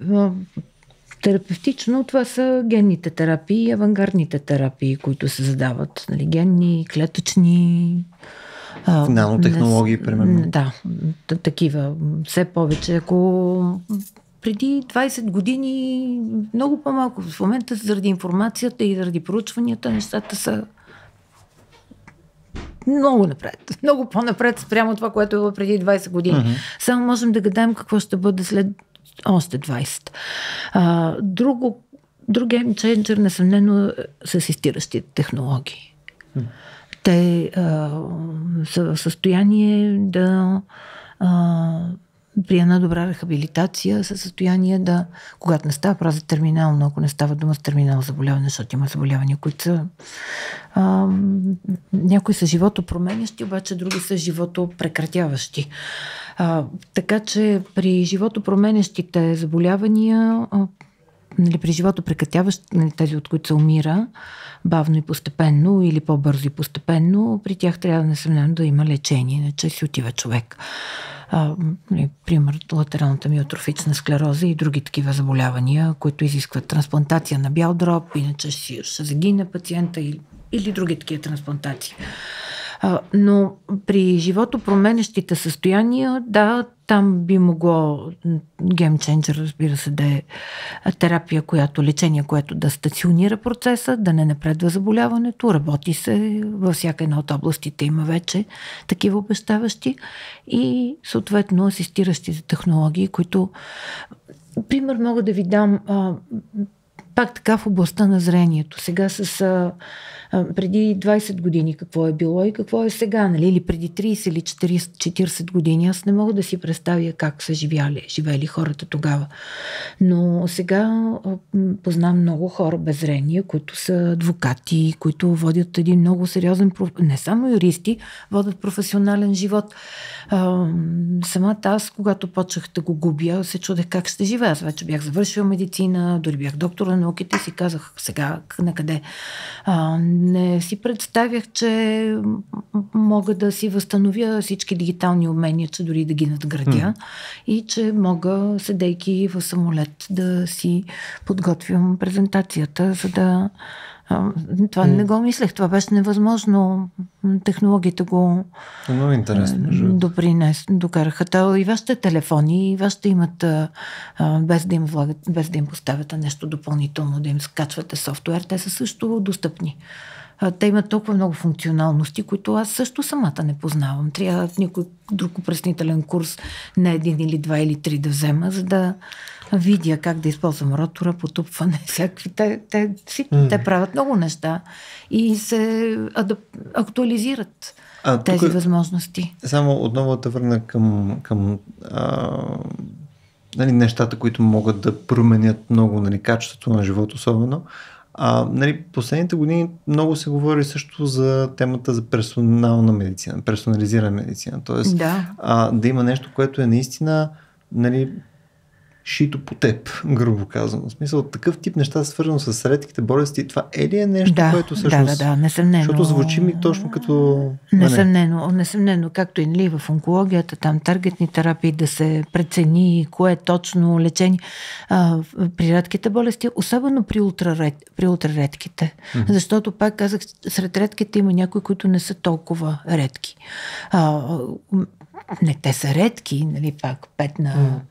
терапевтично това са генните терапии и авангардните терапии, които се задават. Нали, генни, клетъчни, Нанотехнологии, примерно. Да, такива. Все повече. Ако преди 20 години много по-малко. В момента заради информацията и заради проучванията нещата са много напред. [LAUGHS] Много по-напред спрямо това, което е преди 20 години. Uh-huh. Само можем да гадаем какво ще бъде след още 20. А, друго, друг геймченджер, несъмнено, са асистиращите технологии. Uh-huh те а, са в състояние да а, при една добра рехабилитация са състояние да, когато не става право за терминално, ако не става дума с терминал заболяване, защото има заболявания, които са а, някои са живото променящи, обаче други са живото прекратяващи. А, така че при живото променящите заболявания, а, нали, при живото прекратяващи, нали, тези от които се умира, бавно и постепенно или по-бързо и постепенно, при тях трябва несъмнено да има лечение, иначе си отива човек. А, нали, пример, латералната миотрофична склероза и други такива заболявания, които изискват трансплантация на бял дроб, иначе ще загине пациента или, или други такива трансплантации. Но при живото променещите състояния, да, там би могло геймченджер, разбира се, да е терапия, която, лечение, което да стационира процеса, да не напредва заболяването, работи се, във всяка една от областите има вече такива обещаващи и съответно асистиращи за технологии, които Пример мога да ви дам пак така в областта на зрението. Сега с а, преди 20 години какво е било и какво е сега, нали? или преди 30 или 40, 40 години. Аз не мога да си представя как са живяли, живели хората тогава. Но сега познавам много хора без зрение, които са адвокати, които водят един много сериозен, не само юристи, водят професионален живот. А, самата аз, когато почнах да го губя, се чудех как ще живея. Аз вече бях завършила медицина, дори бях доктор на науките и си казах сега на къде. А, не си представях, че мога да си възстановя всички дигитални умения, че дори да ги надградя mm. и че мога, седейки в самолет, да си подготвям презентацията, за да това не го мислех. Това беше невъзможно. Технологията го много интересно, допринес, докараха. Та и вашите телефони, и вашите имат, без да им влагат, без да им поставяте нещо допълнително, да им скачвате софтуер, те са също достъпни те имат толкова много функционалности, които аз също самата не познавам. Трябва някой друг упреснителен курс, не един или два или три да взема, за да видя как да използвам ротора, потупване, [LAUGHS] всякакви. Те, те, те, mm. те правят много неща и се адап, актуализират а, тези тук, възможности. Само отново да върна към, към а, нали, нещата, които могат да променят много нали, качеството на живота, особено. А, нали, последните години много се говори също за темата за персонална медицина, персонализирана медицина. Тоест да, а, да има нещо, което е наистина нали, шито по теб, грубо казано. В смисъл, такъв тип неща, свързано с редките болести, това е ли е нещо, да, което всъщност... Да, да, да, несъмнено. Защото звучи ми точно като... Несъмнено, несъмнено, както и нали, в онкологията, там таргетни терапии, да се прецени кое е точно лечение. А, при редките болести, особено при, ултраред, при ултраредките. Mm-hmm. Защото, пак казах, сред редките има някои, които не са толкова редки. А, не, те са редки, нали, пак 5 на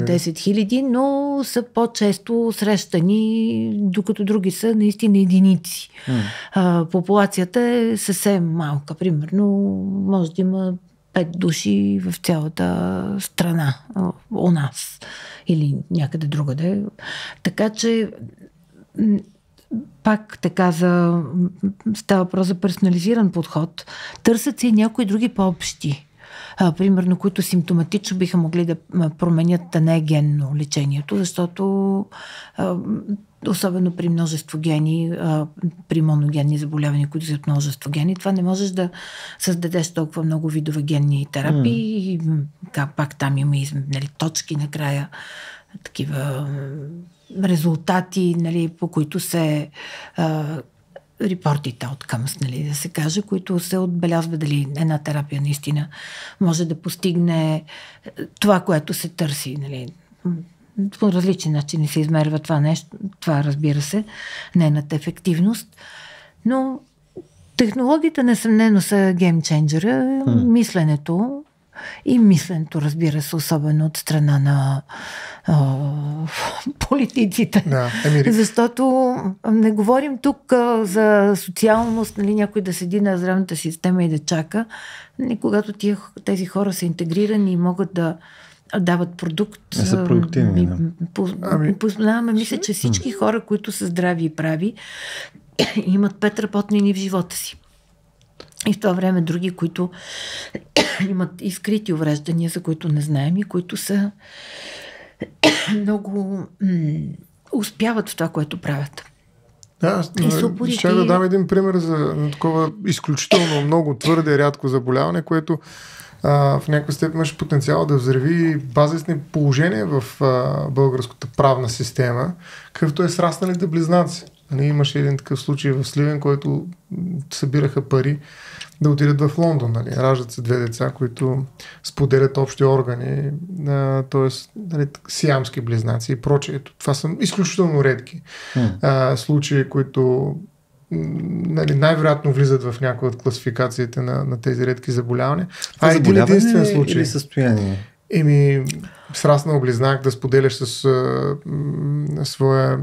10 хиляди, но са по-често срещани, докато други са наистина единици. Mm. А, популацията е съвсем малка, примерно може да има 5 души в цялата страна у нас или някъде другаде. Така че пак така за, става въпрос за персонализиран подход. Търсят се и някои други по-общи а, примерно, които симптоматично биха могли да променят да не генно лечението, защото а, особено при множество гени, а, при моногенни заболявания, които са от множество гени, това не можеш да създадеш толкова много видове генни терапии. Mm. И, пак там има и нали, точки накрая, такива резултати, нали, по които се а, репортите outcomes, нали, да се каже, които се отбелязва дали една терапия наистина може да постигне е, това, което се търси. Нали. По различни начини се измерва това нещо, това разбира се, нейната ефективност, но технологията несъмнено са геймченджера, мисленето и мисленето, разбира се, особено от страна на а, политиците. Да, Защото не говорим тук а, за социалност, нали, някой да седи на здравната система и да чака. Нали, когато тия, тези хора са интегрирани и могат да дават продукт. Не са продуктивни. Да. ами... Познаваме, мисля, че всички хора, които са здрави и прави, [CLEARS THROAT] имат пет работни дни в живота си. И в това време други, които [COUGHS] имат изкрити увреждания, за които не знаем и които са [COUGHS] много м- успяват в това, което правят. Да, и ще да дам един пример за такова изключително [COUGHS] много твърде рядко заболяване, което а, в някаква степен имаше потенциал да взреви базисни положения в а, българската правна система, какъвто е срасналите близнаци. Нали, имаше един такъв случай в Сливен, който събираха пари да отидат в Лондон. Нали. Раждат се две деца, които споделят общи органи, т.е. Нали, сиамски близнаци и прочее. Това са изключително редки mm. а, случаи, които нали, най-вероятно влизат в някои от класификациите на, на тези редки заболявания. Това е един единствен случай. Или състояние? Еми, сраснал близнак да споделяш с а, своя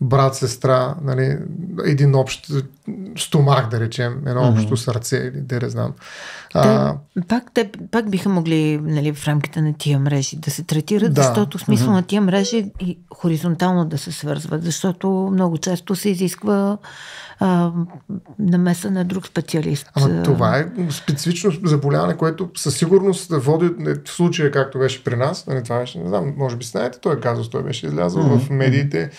брат, сестра, нали, един общ стомах, да речем, едно mm-hmm. общо сърце или да не знам. А, те, пак, те пак биха могли нали, в рамките на тия мрежи да се третират, да. защото смисъл mm-hmm. на тия мрежи и хоризонтално да се свързват, защото много често се изисква а, намеса на друг специалист. Ама това е специфично заболяване, което със сигурност води в случая, както беше при нас. Нали, това беше, не знам, може би знаете, той е казус, той беше излязъл mm-hmm. в медиите.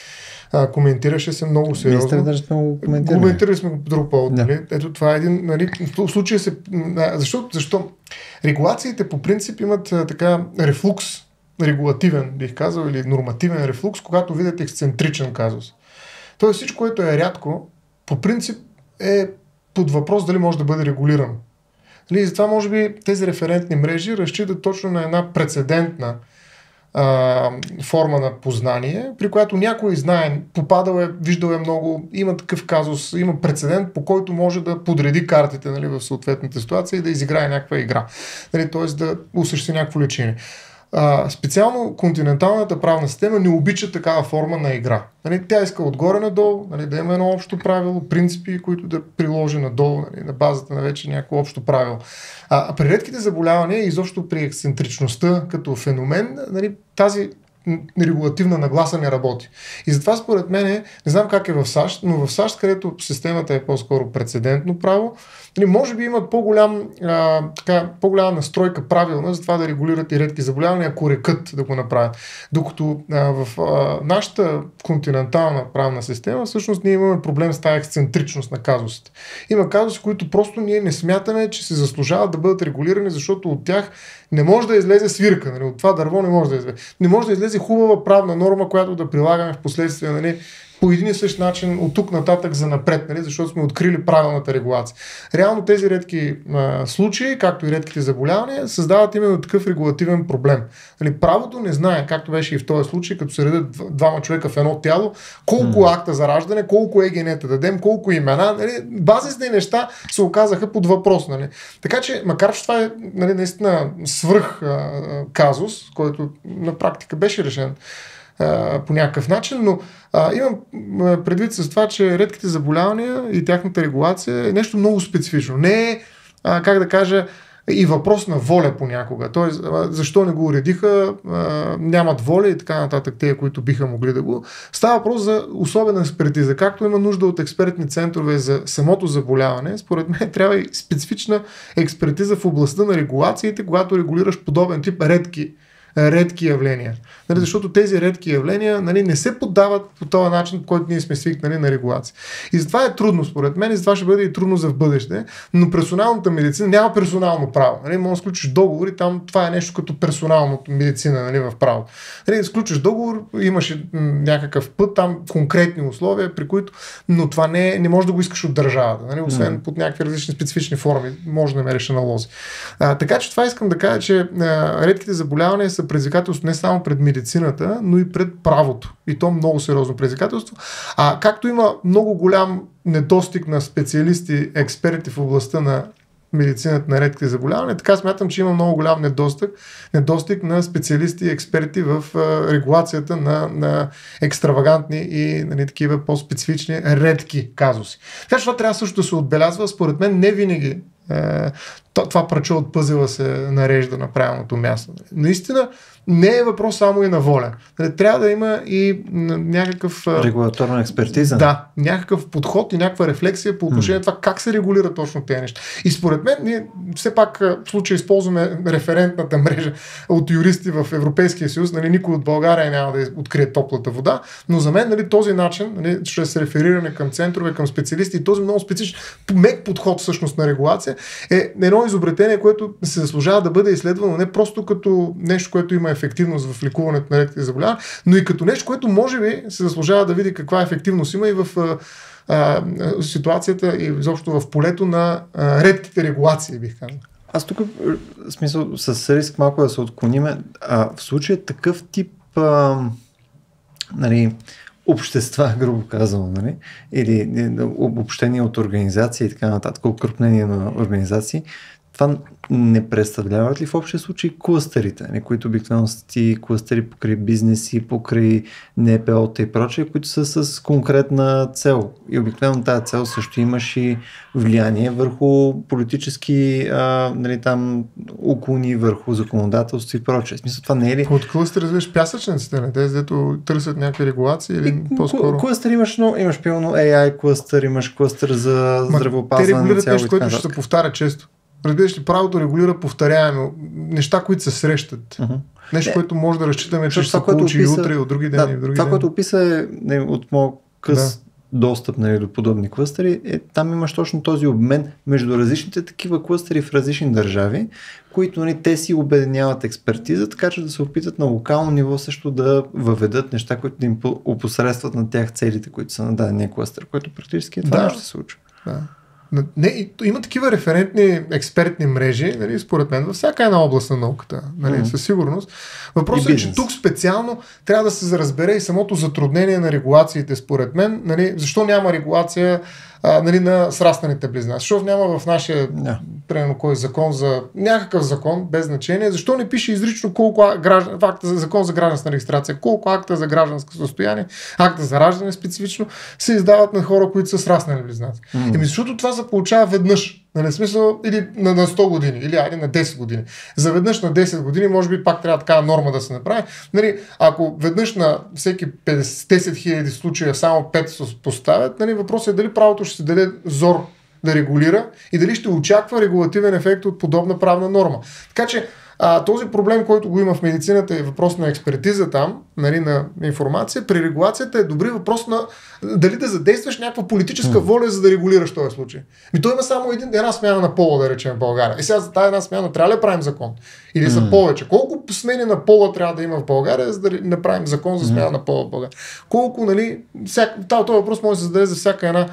А, коментираше се много сериозно. Министър даже много коментирали. Коментирали сме по друг повод. Да. Нали? Ето това е един... Нали, в случая се... Защо? Защо? Регулациите по принцип имат а, така рефлукс, регулативен, бих казал, или нормативен рефлукс, когато видят ексцентричен казус. Тоест всичко, което е рядко, по принцип е под въпрос дали може да бъде регулирано. Нали, затова може би тези референтни мрежи разчитат точно на една прецедентна а, форма на познание, при която някой знае, попадал е, виждал е много, има такъв казус, има прецедент, по който може да подреди картите нали, в съответната ситуация и да изиграе някаква игра. Нали, т.е. да осъществи някакво лечение. А, специално континенталната правна система не обича такава форма на игра. Нали, тя иска отгоре надолу, нали, да има едно общо правило, принципи, които да приложи надолу, нали, на базата на вече някакво общо правило. А, а при редките заболявания, изобщо при ексцентричността като феномен, нали, тази регулативна нагласа не работи. И затова според мен, не знам как е в САЩ, но в САЩ, където системата е по-скоро прецедентно право, нали, може би имат по-голям, а, така, по-голяма настройка правилна за това да регулират и редки заболявания, ако рекат да го направят. Докато а, в а, нашата континентална правна система, всъщност ние имаме проблем с тази ексцентричност на казусите. Има казуси, които просто ние не смятаме, че се заслужават да бъдат регулирани, защото от тях не може да излезе свирка, нали? от това дърво не може да излезе. Не може да излезе хубава правна норма, която да прилагаме в последствие нали? По един и същ начин от тук нататък за напред, нали, защото сме открили правилната регулация. Реално тези редки а, случаи, както и редките заболявания, създават именно такъв регулативен проблем. Нали, правото не знае, както беше и в този случай, като се редят двама човека в едно тяло, колко mm. акта за раждане, колко е генета дадем, колко имена. Нали, базисни неща се оказаха под въпрос. Нали. Така че, макар че това е нали, наистина свръх а, казус, който на практика беше решен по някакъв начин, но а, имам предвид с това, че редките заболявания и тяхната регулация е нещо много специфично. Не е, а, как да кажа, и въпрос на воля понякога. Тоест, защо не го уредиха, нямат воля и така нататък, те, които биха могли да го. Става въпрос за особена експертиза. Както има нужда от експертни центрове за самото заболяване, според мен [LAUGHS] трябва и специфична експертиза в областта на регулациите, когато регулираш подобен тип редки редки явления. Нали, защото тези редки явления нали, не се поддават по този начин, по който ние сме свикнали на регулация. И затова е трудно, според мен, и затова ще бъде и трудно за в бъдеще, но персоналната медицина няма персонално право. Нали, може да сключиш договори, там това е нещо като персоналното медицина нали, в право. Нали, сключиш договор, имаш някакъв път, там конкретни условия, при които, но това не, не може да го искаш от държавата, нали, освен mm. под някакви различни специфични форми, може да намериш аналози. А, така че това искам да кажа, че а, редките заболявания са предизвикателство не само пред медицината, но и пред правото. И то много сериозно предизвикателство. А както има много голям недостиг на специалисти, експерти в областта на медицината на редки заболявания. Така смятам, че има много голям недостиг, недостиг на специалисти и експерти в регулацията на, на екстравагантни и нали, такива по-специфични редки казуси. Така че това трябва също да се отбелязва. Според мен не винаги това прачо от пъзела се нарежда на правилното място. Наистина не е въпрос само и на воля. Нали, трябва да има и някакъв... Регулаторна експертиза. Да, някакъв подход и някаква рефлексия по отношение на това как се регулира точно тези неща. И според мен, ние все пак в случай използваме референтната мрежа от юристи в Европейския съюз, нали, никой от България няма да открие топлата вода, но за мен нали, този начин, нали, чрез рефериране към центрове, към специалисти и този много специфичен, мек подход всъщност на регулация е едно изобретение, което се заслужава да бъде изследвано не просто като нещо, което има ефективност в лекуването на редките заболявания, но и като нещо, което може би се заслужава да види каква ефективност има и в а, ситуацията и изобщо в полето на а, редките регулации, бих казал. Аз тук, смисъл, с риск малко да се отклониме, а, в случая такъв тип а, нали, общества, [LAUGHS] грубо казвам, нали? или обобщение от организации и така нататък, укрупнение на организации, това не представляват ли в общия случай клъстерите, не, които обикновено са ти клъстери покрай бизнеси, покрай НПО-та и прочее, които са с конкретна цел. И обикновено тази цел също имаш и влияние върху политически а, нали, там, уклони, върху законодателство и прочее. Смисъл, това не е ли... От клъстер разбираш пясъчниците, не? Тези, дето търсят някакви регулации или и, по-скоро? Клъстер имаш, но имаш пилно AI клъстер, имаш клъстер за здравеопазване. Те регулират нещо, което ще се повтаря често. Разбираш ли, правото регулира повторяемо неща, които се срещат. Uh-huh. Нещо, което може да разчитаме, че ще се получи описа, и утре, и от други ден, да, и в други Това, ден. което описа е не, от моят къс да. достъп нали, до подобни клъстери, е, там имаш точно този обмен между различните такива клъстери в различни държави, които нали, те си обединяват експертиза, така че да се опитат на локално ниво също да въведат неща, които да им опосредстват на тях целите, които са на дадения клъстер, което практически е това да. ще се случва. Да. Не, има такива референтни експертни мрежи, нали, според мен, във всяка една област на науката, нали, mm-hmm. със сигурност. Въпросът е, че тук специално трябва да се разбере и самото затруднение на регулациите, според мен. Нали, защо няма регулация а, нали, на срастаните близнаци. Защото няма в нашия, yeah. примерно, кой е закон за някакъв закон, без значение, защо не пише изрично колко граждан, акта за закон за гражданска регистрация, колко акта за гражданско състояние, акта за раждане специфично, се издават на хора, които са сраснали близнаци. Mm. Еми, защото това се получава веднъж. Нали, смисъл, или на, на 100 години, или айде на 10 години. За веднъж на 10 години, може би пак трябва такава норма да се направи. Нали, ако веднъж на всеки 50, 10 000 случая само 5 се поставят, нали, въпросът е дали правото ще се даде зор да регулира и дали ще очаква регулативен ефект от подобна правна норма. Така че а, този проблем, който го има в медицината е въпрос на експертиза там, нали, на информация. При регулацията е добри въпрос на дали да задействаш някаква политическа воля, за да регулираш този случай. Ми той има само един, една смяна на пола, да речем в България. И сега за тази една смяна трябва ли да правим закон? Или за повече? Колко смени на пола трябва да има в България, за да направим закон за смяна на пола в България? Колко, нали, всяк, този въпрос може да се зададе за всяка една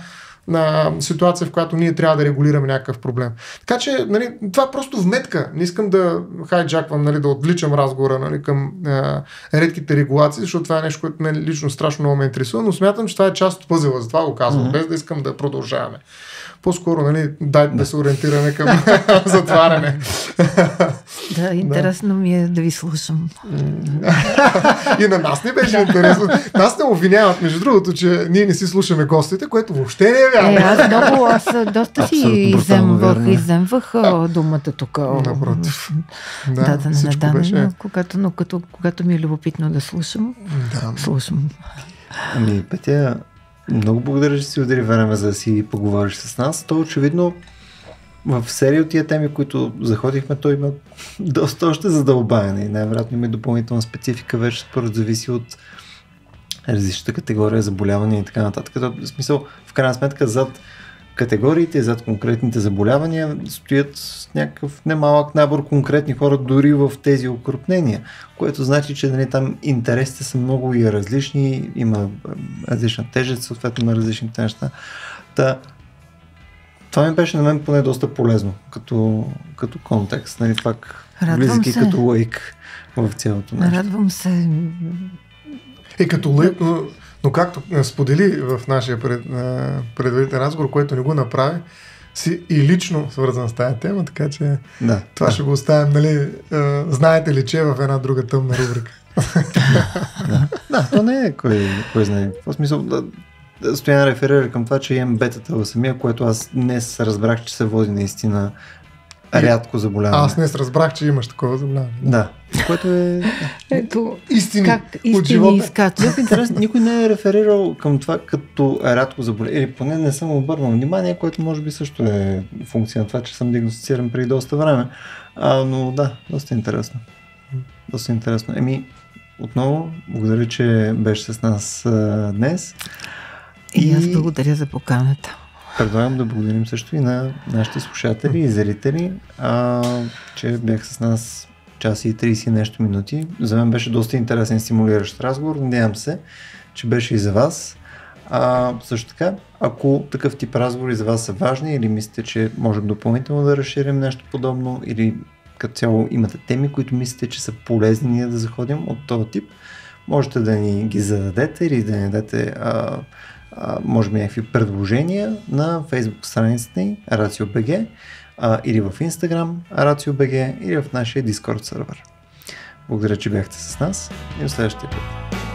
на ситуация, в която ние трябва да регулираме някакъв проблем. Така че, нали, това е просто вметка. Не искам да хайджаквам, нали, да отвличам разговора нали, към е, редките регулации, защото това е нещо, което мен лично страшно много ме интересува, но смятам, че това е част от пъзела, затова го казвам, mm-hmm. без да искам да продължаваме. По-скоро, нали, дай да се ориентираме към [LAUGHS] затваряне. Да, интересно да. ми е да ви слушам. [LAUGHS] и на нас не беше интересно. Нас не обвиняват, между другото, че ние не си слушаме гостите, което въобще не е вярно. Е, аз много, [LAUGHS] аз доста си иземвах, иземвах думата тук. Напротив. Да, да, да, не, да, беше... но, когато, но като, когато ми е любопитно да слушам, да. слушам. Ами, Петя, много благодаря, че си удари време за да си поговориш с нас. То очевидно в серия от тия теми, които заходихме, той има [LAUGHS] доста още задълбаване и най-вероятно има и допълнителна специфика, вече според зависи от различната категория заболявания и така нататък. В смисъл, в крайна сметка, зад категориите, зад конкретните заболявания стоят някакъв немалък набор конкретни хора дори в тези окрупнения, което значи, че нали, там интересите са много и различни, има различна тежест, съответно на различните неща. Та, това ми беше на мен поне доста полезно, като, като контекст, нали, пак близки като лайк в цялото нещо. Радвам се. Е, като лайк, но но както сподели в нашия пред, предварителен разговор, който не го направи, си и лично свързан с тази тема, така че да, това да. ще го оставим, нали, знаете ли, че е в една друга тъмна рубрика. да. да, то не е кой, кой знае. В смисъл, да, Стоян реферира към това, че имам бетата в самия, което аз днес разбрах, че се води наистина рядко заболяване. Аз не разбрах, че имаш такова заболяване. Да. Което е Ето, истини, как истини от живота. интерес, никой не е реферирал към това като рядко заболяване. Или поне не съм обърнал внимание, което може би също е функция на това, че съм диагностициран преди доста време. А, но да, доста интересно. Доста интересно. Еми, отново, благодаря, че беше с нас а, днес. И, и аз благодаря за поканата. Предлагам да благодарим също и на нашите слушатели и зрители, а, че бях с нас час и 30 нещо минути. За мен беше доста интересен стимулиращ разговор. Надявам се, че беше и за вас. А, също така, ако такъв тип разговори за вас са важни или мислите, че можем допълнително да разширим нещо подобно или като цяло имате теми, които мислите, че са полезни ние да заходим от този тип, можете да ни ги зададете или да ни дадете а, може би някакви предложения на Facebook страницата ни RACIO.BG или в Instagram RACIO.BG или в нашия Discord сервер. Благодаря, че бяхте с нас и до следващия път.